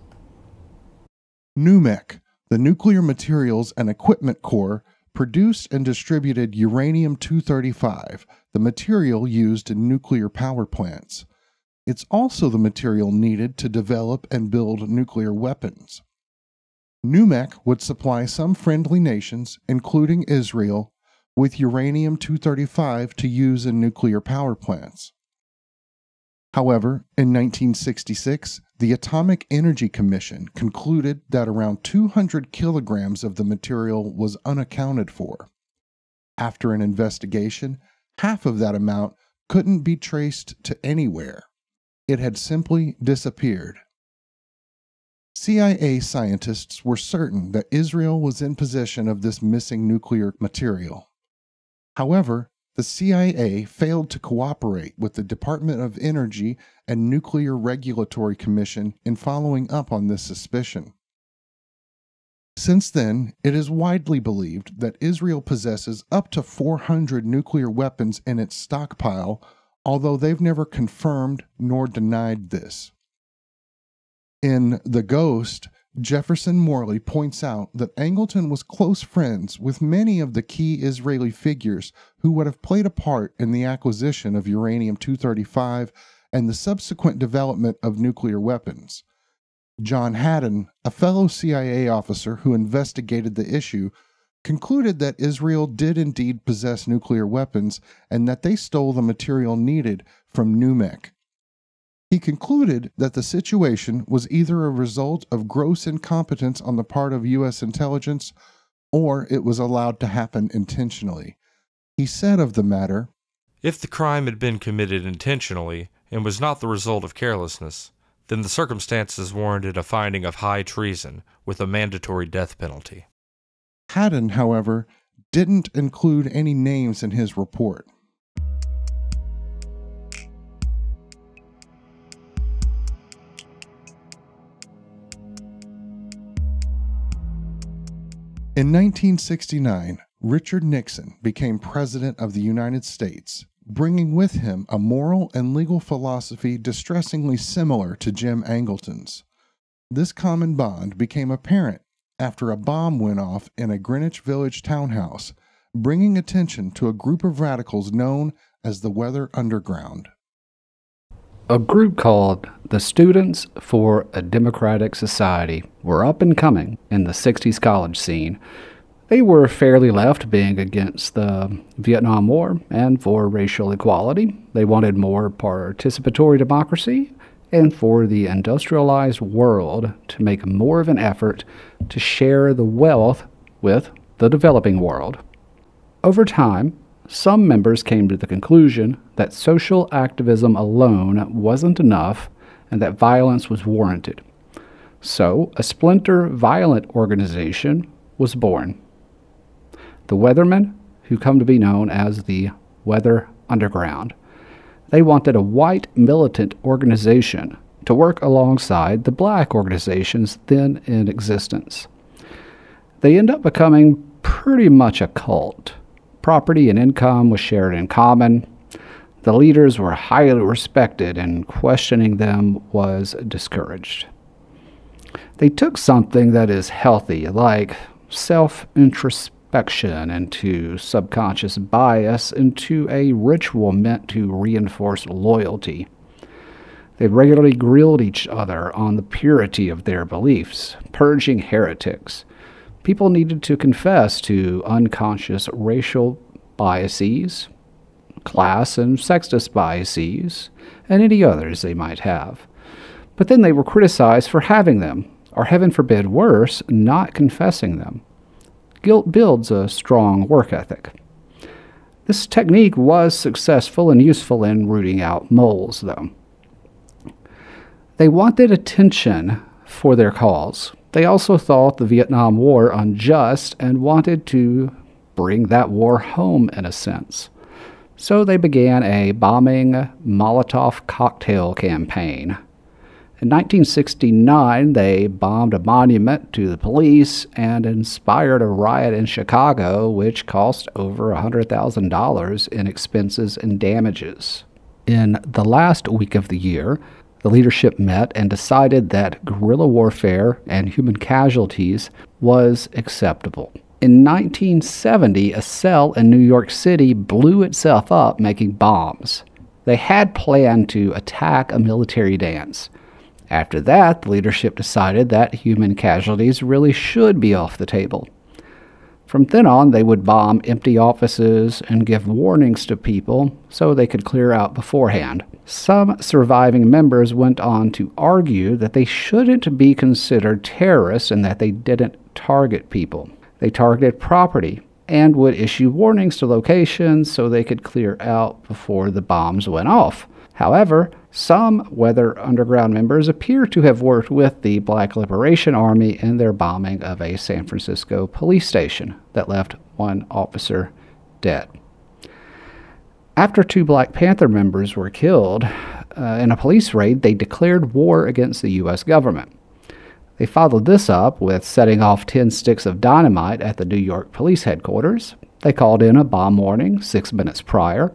S1: NUMEC, the Nuclear Materials and Equipment Corps, produced and distributed uranium 235, the material used in nuclear power plants. It's also the material needed to develop and build nuclear weapons. NUMEC would supply some friendly nations, including Israel, with uranium 235 to use in nuclear power plants. However, in 1966, the Atomic Energy Commission concluded that around 200 kilograms of the material was unaccounted for. After an investigation, half of that amount couldn't be traced to anywhere. It had simply disappeared. CIA scientists were certain that Israel was in possession of this missing nuclear material. However, the CIA failed to cooperate with the Department of Energy and Nuclear Regulatory Commission in following up on this suspicion. Since then, it is widely believed that Israel possesses up to 400 nuclear weapons in its stockpile, although they've never confirmed nor denied this. In The Ghost, Jefferson Morley points out that Angleton was close friends with many of the key Israeli figures who would have played a part in the acquisition of uranium 235 and the subsequent development of nuclear weapons. John Hadden, a fellow CIA officer who investigated the issue, concluded that Israel did indeed possess nuclear weapons and that they stole the material needed from NUMEC. He concluded that the situation was either a result of gross incompetence on the part of U.S. intelligence or it was allowed to happen intentionally. He said of the matter
S5: If the crime had been committed intentionally and was not the result of carelessness, then the circumstances warranted a finding of high treason with a mandatory death penalty.
S1: Hadden, however, didn't include any names in his report. In 1969, Richard Nixon became President of the United States, bringing with him a moral and legal philosophy distressingly similar to Jim Angleton's. This common bond became apparent after a bomb went off in a Greenwich Village townhouse, bringing attention to a group of radicals known as the Weather Underground.
S2: A group called the Students for a Democratic Society were up and coming in the 60s college scene. They were fairly left, being against the Vietnam War and for racial equality. They wanted more participatory democracy and for the industrialized world to make more of an effort to share the wealth with the developing world. Over time, some members came to the conclusion that social activism alone wasn't enough and that violence was warranted. So, a splinter violent organization was born. The Weathermen, who come to be known as the Weather Underground. They wanted a white militant organization to work alongside the black organizations then in existence. They end up becoming pretty much a cult. Property and income was shared in common. The leaders were highly respected, and questioning them was discouraged. They took something that is healthy, like self introspection into subconscious bias, into a ritual meant to reinforce loyalty. They regularly grilled each other on the purity of their beliefs, purging heretics. People needed to confess to unconscious racial biases, class and sexist biases, and any others they might have. But then they were criticized for having them, or heaven forbid worse, not confessing them. Guilt builds a strong work ethic. This technique was successful and useful in rooting out moles, though. They wanted attention for their cause. They also thought the Vietnam War unjust and wanted to bring that war home in a sense. So they began a bombing Molotov cocktail campaign. In 1969, they bombed a monument to the police and inspired a riot in Chicago, which cost over $100,000 in expenses and damages. In the last week of the year, the leadership met and decided that guerrilla warfare and human casualties was acceptable. In 1970, a cell in New York City blew itself up making bombs. They had planned to attack a military dance. After that, the leadership decided that human casualties really should be off the table. From then on, they would bomb empty offices and give warnings to people so they could clear out beforehand. Some surviving members went on to argue that they shouldn't be considered terrorists and that they didn't target people. They targeted property and would issue warnings to locations so they could clear out before the bombs went off. However, some Weather Underground members appear to have worked with the Black Liberation Army in their bombing of a San Francisco police station that left one officer dead. After two Black Panther members were killed uh, in a police raid, they declared war against the U.S. government. They followed this up with setting off 10 sticks of dynamite at the New York police headquarters. They called in a bomb warning six minutes prior.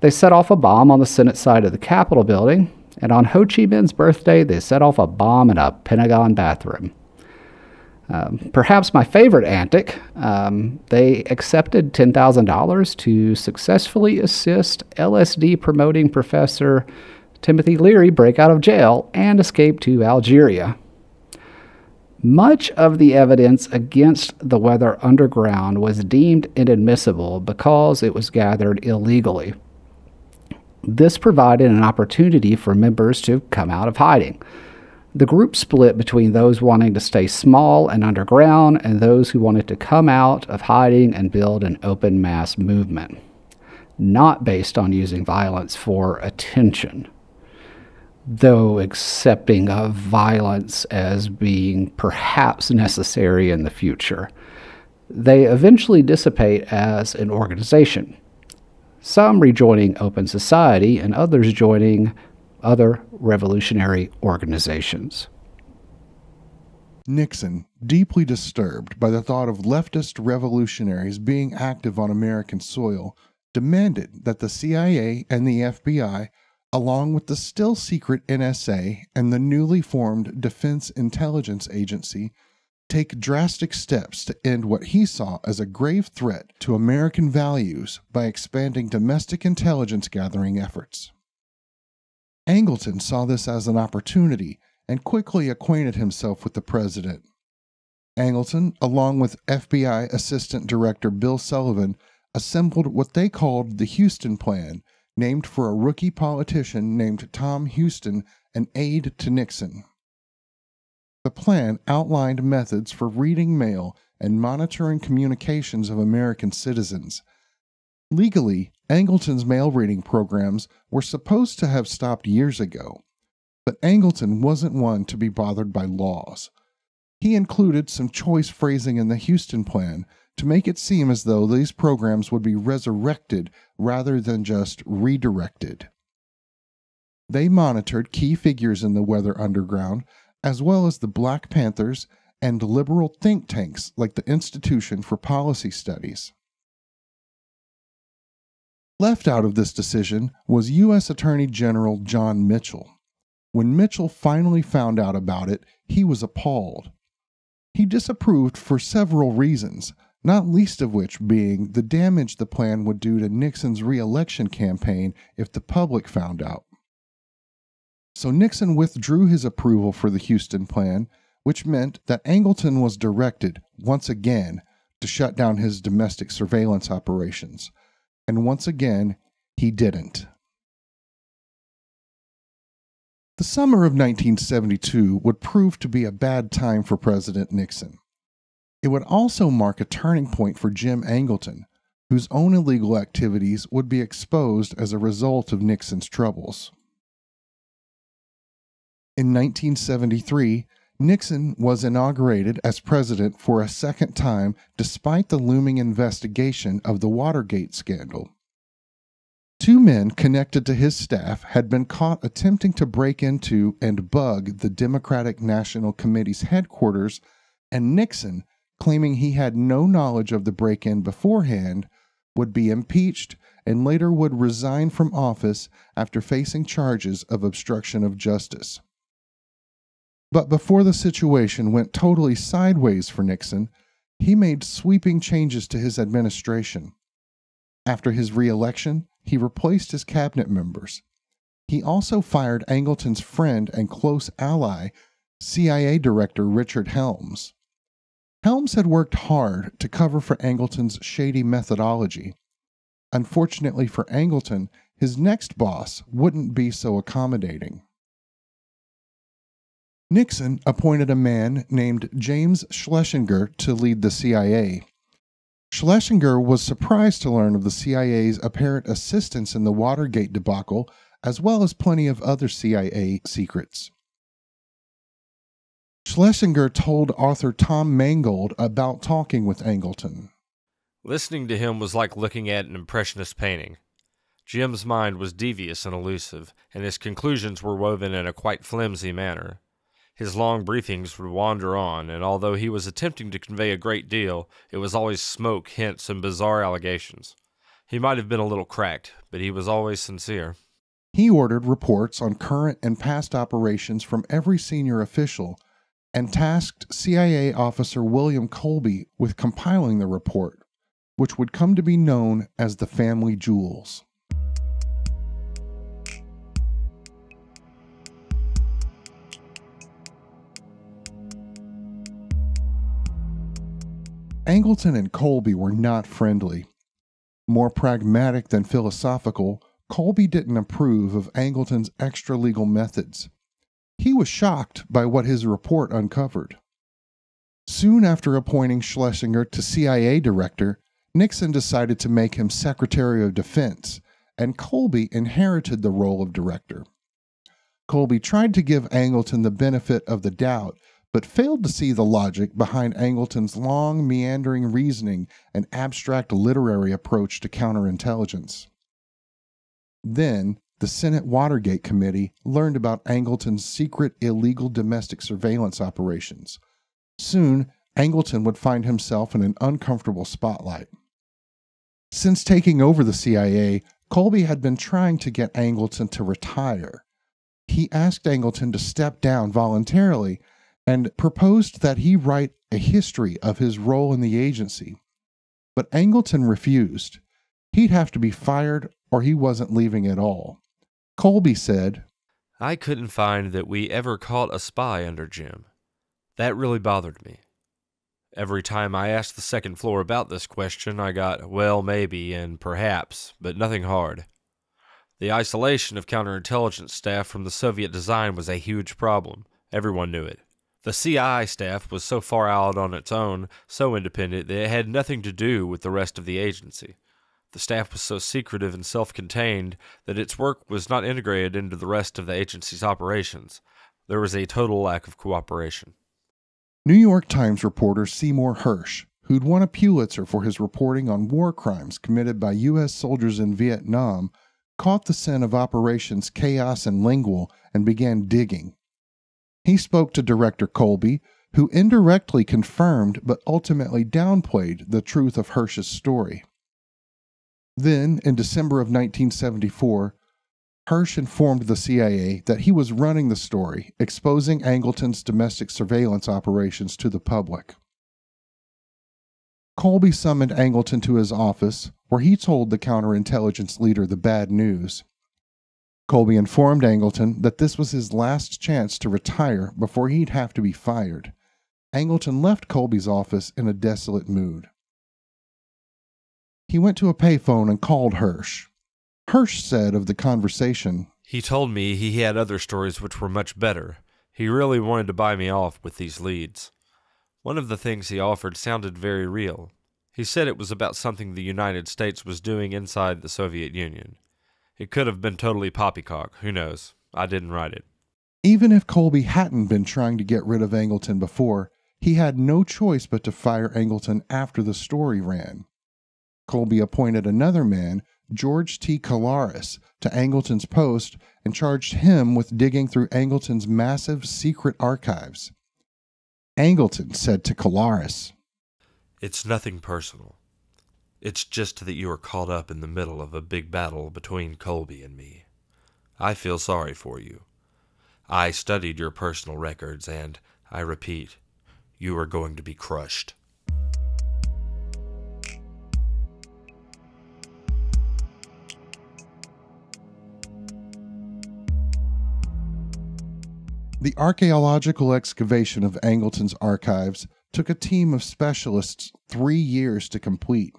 S2: They set off a bomb on the Senate side of the Capitol building, and on Ho Chi Minh's birthday, they set off a bomb in a Pentagon bathroom. Um, perhaps my favorite antic, um, they accepted $10,000 to successfully assist LSD promoting professor Timothy Leary break out of jail and escape to Algeria. Much of the evidence against the Weather Underground was deemed inadmissible because it was gathered illegally. This provided an opportunity for members to come out of hiding. The group split between those wanting to stay small and underground and those who wanted to come out of hiding and build an open mass movement, not based on using violence for attention, though accepting of violence as being perhaps necessary in the future. They eventually dissipate as an organization some rejoining Open Society and others joining other revolutionary organizations.
S1: Nixon, deeply disturbed by the thought of leftist revolutionaries being active on American soil, demanded that the CIA and the FBI, along with the still secret NSA and the newly formed Defense Intelligence Agency, take drastic steps to end what he saw as a grave threat to American values by expanding domestic intelligence gathering efforts. Angleton saw this as an opportunity and quickly acquainted himself with the president. Angleton, along with FBI Assistant Director Bill Sullivan, assembled what they called the Huston Plan, named for a rookie politician named Tom Huston, an aide to Nixon. The plan outlined methods for reading mail and monitoring communications of American citizens. Legally, Angleton's mail reading programs were supposed to have stopped years ago, but Angleton wasn't one to be bothered by laws. He included some choice phrasing in the Huston plan to make it seem as though these programs would be resurrected rather than just redirected. They monitored key figures in the weather underground, as well as the Black Panthers and liberal think tanks like the Institution for Policy Studies. Left out of this decision was U.S. Attorney General John Mitchell. When Mitchell finally found out about it, he was appalled. He disapproved for several reasons, not least of which being the damage the plan would do to Nixon's reelection campaign if the public found out. So Nixon withdrew his approval for the Huston plan, which meant that Angleton was directed, once again, to shut down his domestic surveillance operations. And once again, he didn't. The summer of 1972 would prove to be a bad time for President Nixon. It would also mark a turning point for Jim Angleton, whose own illegal activities would be exposed as a result of Nixon's troubles. In 1973, Nixon was inaugurated as president for a second time despite the looming investigation of the Watergate scandal. Two men connected to his staff had been caught attempting to break into and bug the Democratic National Committee's headquarters, and Nixon, claiming he had no knowledge of the break in beforehand, would be impeached and later would resign from office after facing charges of obstruction of justice. But before the situation went totally sideways for Nixon, he made sweeping changes to his administration. After his reelection, he replaced his cabinet members. He also fired Angleton's friend and close ally, CIA Director Richard Helms. Helms had worked hard to cover for Angleton's shady methodology. Unfortunately for Angleton, his next boss wouldn't be so accommodating. Nixon appointed a man named James Schlesinger to lead the CIA. Schlesinger was surprised to learn of the CIA's apparent assistance in the Watergate debacle, as well as plenty of other CIA secrets. Schlesinger told author Tom Mangold about talking with Angleton.
S5: Listening to him was like looking at an impressionist painting. Jim's mind was devious and elusive, and his conclusions were woven in a quite flimsy manner. His long briefings would wander on, and although he was attempting to convey a great deal, it was always smoke, hints, and bizarre allegations. He might have been a little cracked, but he was always sincere.
S1: He ordered reports on current and past operations from every senior official and tasked CIA officer William Colby with compiling the report, which would come to be known as the Family Jewels. Angleton and Colby were not friendly. More pragmatic than philosophical, Colby didn't approve of Angleton's extra legal methods. He was shocked by what his report uncovered. Soon after appointing Schlesinger to CIA director, Nixon decided to make him Secretary of Defense, and Colby inherited the role of director. Colby tried to give Angleton the benefit of the doubt but failed to see the logic behind Angleton's long, meandering reasoning and abstract literary approach to counterintelligence. Then, the Senate Watergate Committee learned about Angleton's secret illegal domestic surveillance operations. Soon, Angleton would find himself in an uncomfortable spotlight. Since taking over the CIA, Colby had been trying to get Angleton to retire. He asked Angleton to step down voluntarily and proposed that he write a history of his role in the agency. But Angleton refused. He'd have to be fired or he wasn't leaving at all. Colby said,
S5: I couldn't find that we ever caught a spy under Jim. That really bothered me. Every time I asked the second floor about this question, I got, well, maybe, and perhaps, but nothing hard. The isolation of counterintelligence staff from the Soviet design was a huge problem. Everyone knew it. The CI staff was so far out on its own, so independent, that it had nothing to do with the rest of the agency. The staff was so secretive and self contained that its work was not integrated into the rest of the agency's operations. There was a total lack of cooperation.
S1: New York Times reporter Seymour Hersh, who'd won a Pulitzer for his reporting on war crimes committed by U.S. soldiers in Vietnam, caught the scent of Operations Chaos and Lingual and began digging. He spoke to director Colby, who indirectly confirmed but ultimately downplayed the truth of Hersh's story. Then, in December of 1974, Hersh informed the CIA that he was running the story, exposing Angleton's domestic surveillance operations to the public. Colby summoned Angleton to his office, where he told the counterintelligence leader the bad news. Colby informed Angleton that this was his last chance to retire before he'd have to be fired. Angleton left Colby's office in a desolate mood. He went to a payphone and called Hersh. Hersh said of the conversation,
S5: He told me he had other stories which were much better. He really wanted to buy me off with these leads. One of the things he offered sounded very real. He said it was about something the United States was doing inside the Soviet Union. It could have been totally poppycock. Who knows? I didn't write it.
S1: Even if Colby hadn't been trying to get rid of Angleton before, he had no choice but to fire Angleton after the story ran. Colby appointed another man George T. Kalaris to Angleton's post and charged him with digging through Angleton's massive secret archives. Angleton said to Kalaris,
S5: It's nothing personal. It's just that you are caught up in the middle of a big battle between Colby and me. I feel sorry for you. I studied your personal records, and, I repeat, you are going to be crushed.
S1: The archaeological excavation of Angleton's archives took a team of specialists three years to complete.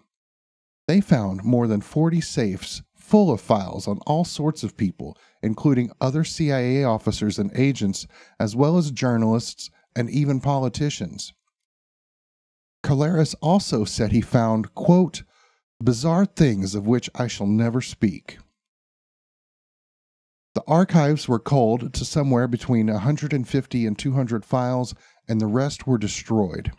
S1: They found more than 40 safes full of files on all sorts of people, including other CIA officers and agents, as well as journalists and even politicians. Kalaris also said he found, quote, bizarre things of which I shall never speak. The archives were culled to somewhere between 150 and 200 files, and the rest were destroyed.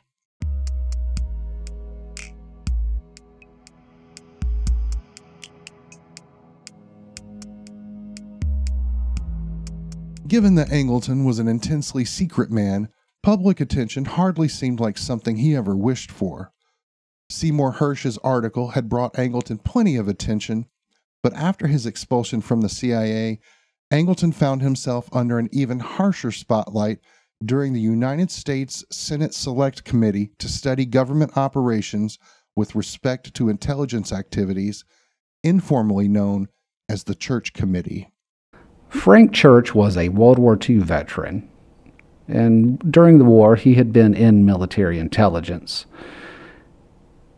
S1: Given that Angleton was an intensely secret man, public attention hardly seemed like something he ever wished for. Seymour Hersh's article had brought Angleton plenty of attention, but after his expulsion from the CIA, Angleton found himself under an even harsher spotlight during the United States Senate Select Committee to study government operations with respect to intelligence activities, informally known as the Church Committee.
S2: Frank Church was a World War II veteran, and during the war, he had been in military intelligence.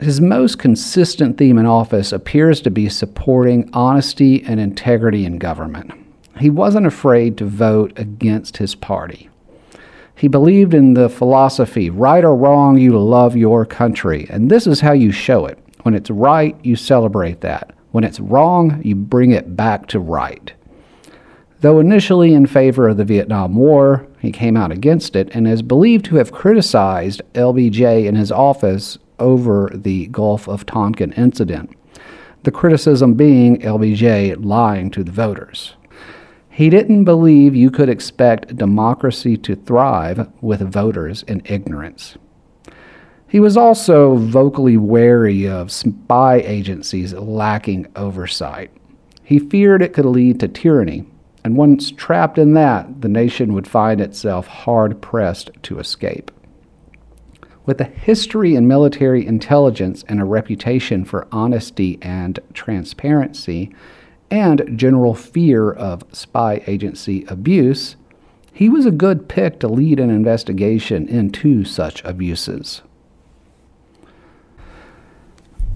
S2: His most consistent theme in office appears to be supporting honesty and integrity in government. He wasn't afraid to vote against his party. He believed in the philosophy right or wrong, you love your country. And this is how you show it. When it's right, you celebrate that. When it's wrong, you bring it back to right. Though initially in favor of the Vietnam War, he came out against it and is believed to have criticized LBJ in his office over the Gulf of Tonkin incident. The criticism being LBJ lying to the voters. He didn't believe you could expect democracy to thrive with voters in ignorance. He was also vocally wary of spy agencies lacking oversight. He feared it could lead to tyranny and once trapped in that, the nation would find itself hard pressed to escape. With a history in military intelligence and a reputation for honesty and transparency, and general fear of spy agency abuse, he was a good pick to lead an investigation into such abuses.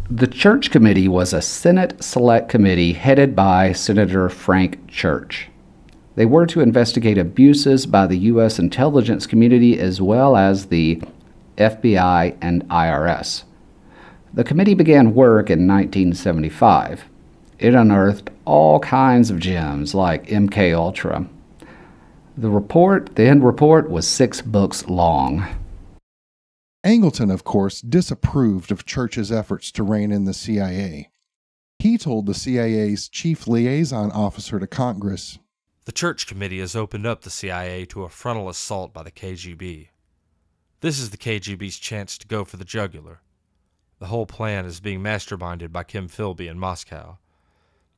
S2: The Church Committee was a Senate Select Committee headed by Senator Frank Church. They were to investigate abuses by the U.S. intelligence community as well as the FBI and IRS. The committee began work in 1975. It unearthed all kinds of gems like MK Ultra. The report, the end report, was six books long.
S1: Angleton, of course, disapproved of Church's efforts to rein in the CIA. He told the CIA's chief liaison officer to Congress
S5: The Church Committee has opened up the CIA to a frontal assault by the KGB. This is the KGB's chance to go for the jugular. The whole plan is being masterminded by Kim Philby in Moscow.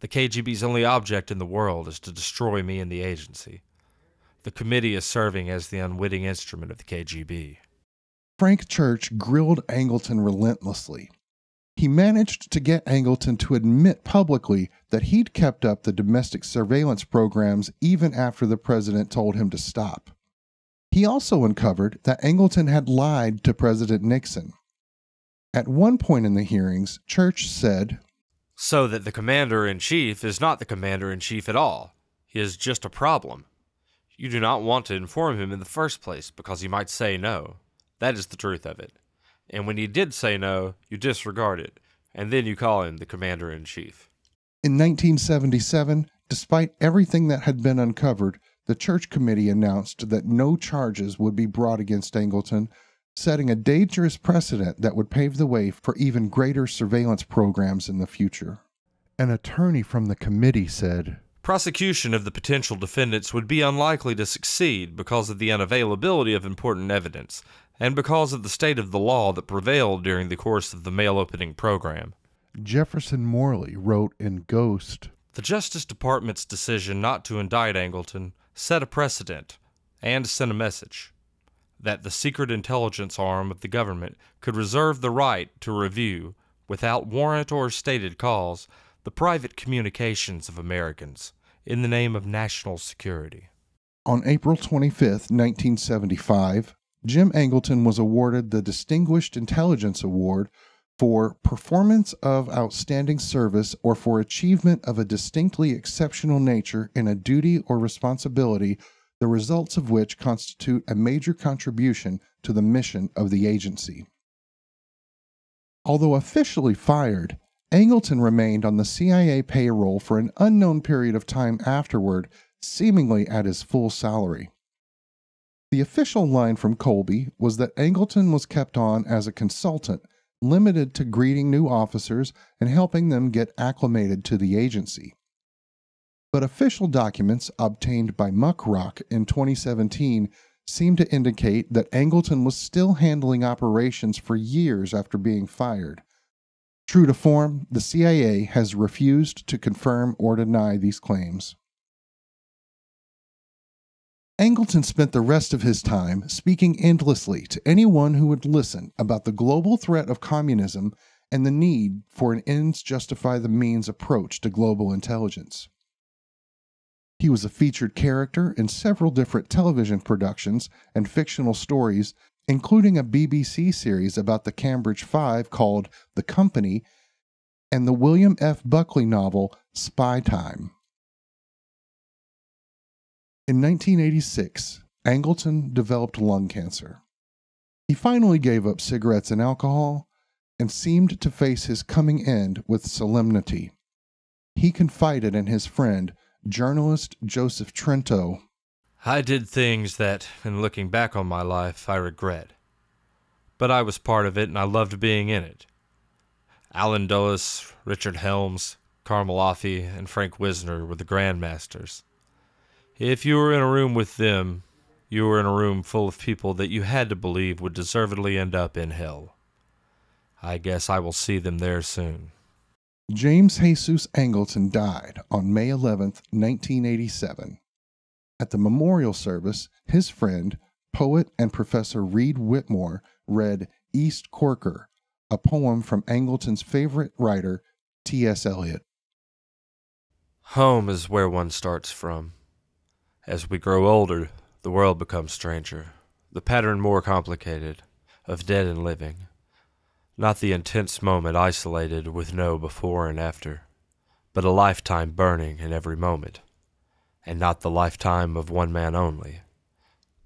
S5: The KGB's only object in the world is to destroy me and the agency. The committee is serving as the unwitting instrument of the KGB.
S1: Frank Church grilled Angleton relentlessly. He managed to get Angleton to admit publicly that he'd kept up the domestic surveillance programs even after the president told him to stop. He also uncovered that Angleton had lied to President Nixon. At one point in the hearings, Church said,
S5: So that the commander in chief is not the commander in chief at all. He is just a problem. You do not want to inform him in the first place because he might say no. That is the truth of it. And when he did say no, you disregard it, and then you call him the commander in chief.
S1: In 1977, despite everything that had been uncovered, the church committee announced that no charges would be brought against Angleton, setting a dangerous precedent that would pave the way for even greater surveillance programs in the future. An attorney from the committee said,
S5: Prosecution of the potential defendants would be unlikely to succeed because of the unavailability of important evidence, and because of the state of the law that prevailed during the course of the mail opening program.
S1: Jefferson Morley wrote in Ghost
S5: The Justice Department's decision not to indict Angleton set a precedent and sent a message that the secret intelligence arm of the government could reserve the right to review, without warrant or stated cause, the private communications of Americans in the name of national security.
S1: On April 25, 1975, Jim Angleton was awarded the Distinguished Intelligence Award for performance of outstanding service or for achievement of a distinctly exceptional nature in a duty or responsibility, the results of which constitute a major contribution to the mission of the agency. Although officially fired, Angleton remained on the CIA payroll for an unknown period of time afterward, seemingly at his full salary. The official line from Colby was that Angleton was kept on as a consultant, limited to greeting new officers and helping them get acclimated to the agency. But official documents obtained by Muckrock in 2017 seem to indicate that Angleton was still handling operations for years after being fired. True to form, the CIA has refused to confirm or deny these claims. Angleton spent the rest of his time speaking endlessly to anyone who would listen about the global threat of communism and the need for an ends justify the means approach to global intelligence. He was a featured character in several different television productions and fictional stories, including a BBC series about the Cambridge Five called The Company and the William F. Buckley novel Spy Time. In 1986, Angleton developed lung cancer. He finally gave up cigarettes and alcohol and seemed to face his coming end with solemnity. He confided in his friend, journalist Joseph Trento.
S5: I did things that, in looking back on my life, I regret. But I was part of it and I loved being in it. Allen Dulles, Richard Helms, Carmel and Frank Wisner were the grandmasters. If you were in a room with them, you were in a room full of people that you had to believe would deservedly end up in hell. I guess I will see them there soon.
S1: James Jesus Angleton died on May 11, 1987. At the memorial service, his friend, poet and professor Reed Whittemore, read East Coker, a poem from Angleton's favorite writer, T.S. Eliot.
S5: Home is where one starts from. As we grow older, the world becomes stranger, the pattern more complicated, of dead and living. Not the intense moment isolated with no before and after, but a lifetime burning in every moment, and not the lifetime of one man only,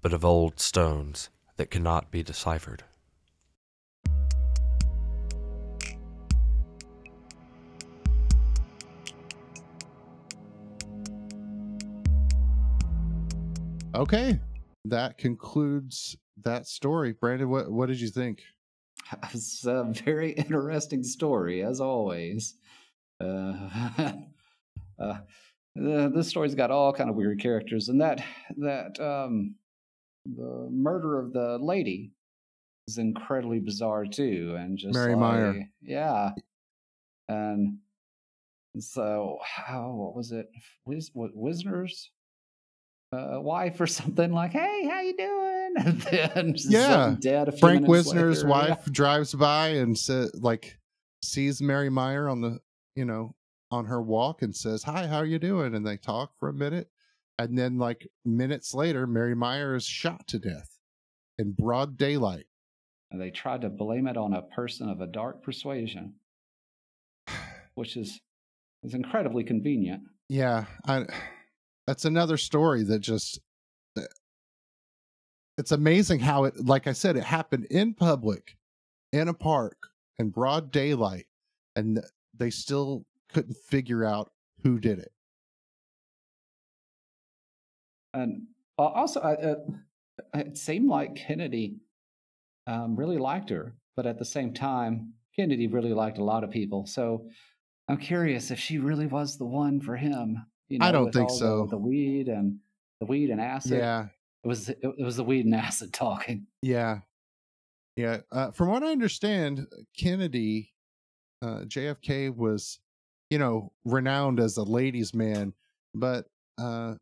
S5: but of old stones that cannot be deciphered.
S6: Okay.
S1: that concludes that story. Brandon, what what did you think?
S2: It's a very interesting story, as always. Uh, uh, the, this story's got all kind of weird characters, and that that um, the murder of the lady is incredibly bizarre too, and just
S1: Mary
S2: like,
S1: Meyer.
S2: yeah, and so how what was it? Wiz, what, Wisner's uh, wife or something like, "Hey, how you doing?" And then
S1: Yeah.
S2: dead. A few
S1: Frank Wisner's
S2: later. Yeah.
S1: wife drives by and says, like, sees Mary Meyer on the, you know, on her walk and says, "Hi, how are you doing?" And they talk for a minute, and then like minutes later, Mary Meyer is shot to death in broad daylight.
S2: and they tried to blame it on a person of a dark persuasion, which is is incredibly convenient.
S1: Yeah, I, that's another story that just. It's amazing how it, like I said, it happened in public, in a park, in broad daylight, and they still couldn't figure out who did it.
S2: And uh, also, uh, uh, it seemed like Kennedy um, really liked her, but at the same time, Kennedy really liked a lot of people. So I'm curious if she really was the one for him. You know,
S1: I don't think so.
S2: The, the weed and the weed and acid.
S1: Yeah,
S2: it was it, it was the weed and acid talking.
S1: yeah, yeah. Uh, from what I understand, Kennedy, uh, JFK was, you know, renowned as a ladies' man, but uh,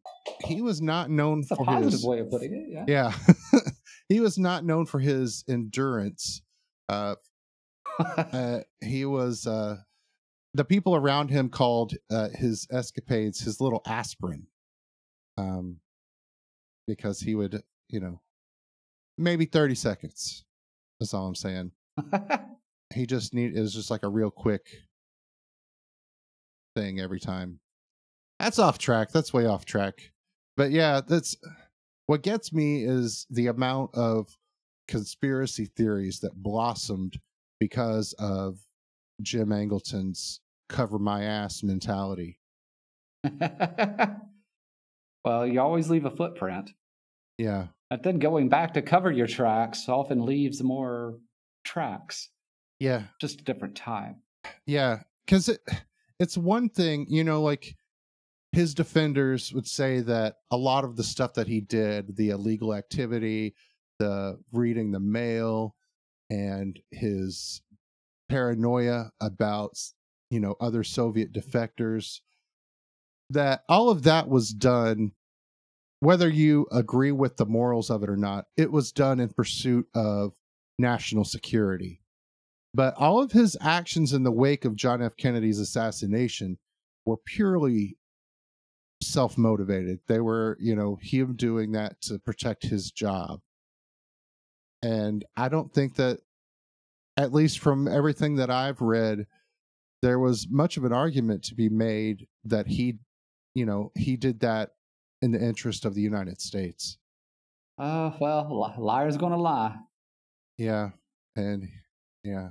S1: he was not known
S2: a
S1: for
S2: positive
S1: his.
S2: way of putting it. Yeah.
S1: Yeah, he was not known for his endurance. Uh, uh, he was. The people around him called uh, his escapades his little aspirin, um, because he would, you know, maybe thirty seconds. That's all I'm saying. He just need it was just like a real quick thing every time. That's off track. That's way off track. But yeah, that's what gets me is the amount of conspiracy theories that blossomed because of Jim Angleton's cover my ass mentality.
S2: well, you always leave a footprint.
S1: Yeah.
S2: And then going back to cover your tracks often leaves more tracks,
S1: Yeah.
S2: just a different time.
S1: Yeah, because it, it's one thing, you know, like his defenders would say that a lot of the stuff that he did, the illegal activity, the reading the mail, and his paranoia about, you know, other Soviet defectors, that all of that was done, whether you agree with the morals of it or not, it was done in pursuit of national security. But all of his actions in the wake of John F. Kennedy's assassination were purely self motivated. They were, you know, him doing that to protect his job. And I don't think that, at least from everything that I've read, there was much of an argument to be made that he, you know, he did that in the interest of the United States.
S2: Oh, well, liar's going to lie.
S1: Yeah. And yeah,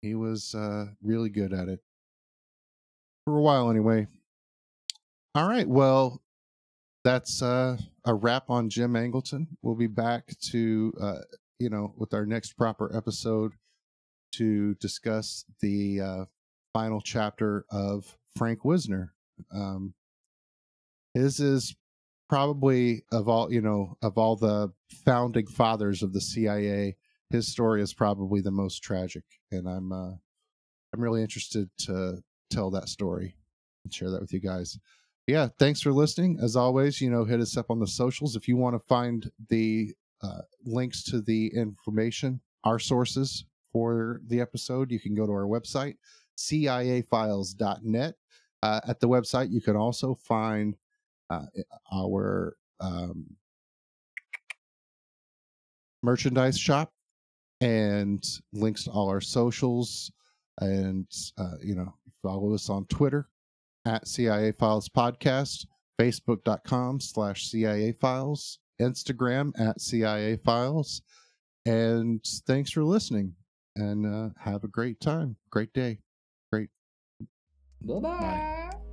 S1: he was uh, really good at it for a while, anyway. All right. Well, that's uh, a wrap on Jim Angleton. We'll be back to, uh, you know, with our next proper episode to discuss the uh, final chapter of Frank Wisner. Um, his is probably of all, you know, of all the founding fathers of the CIA, his story is probably the most tragic, and I'm uh, I'm really interested to tell that story and share that with you guys. Yeah, thanks for listening. As always, you know, hit us up on the socials if you want to find the uh, links to the information, our sources for the episode. You can go to our website, ciafiles.net. Uh, at the website, you can also find uh, our um, merchandise shop and links to all our socials and uh, you know follow us on twitter at cia files podcast facebook.com slash cia files instagram at cia files and thanks for listening and uh, have a great time great day great
S2: Bye-bye.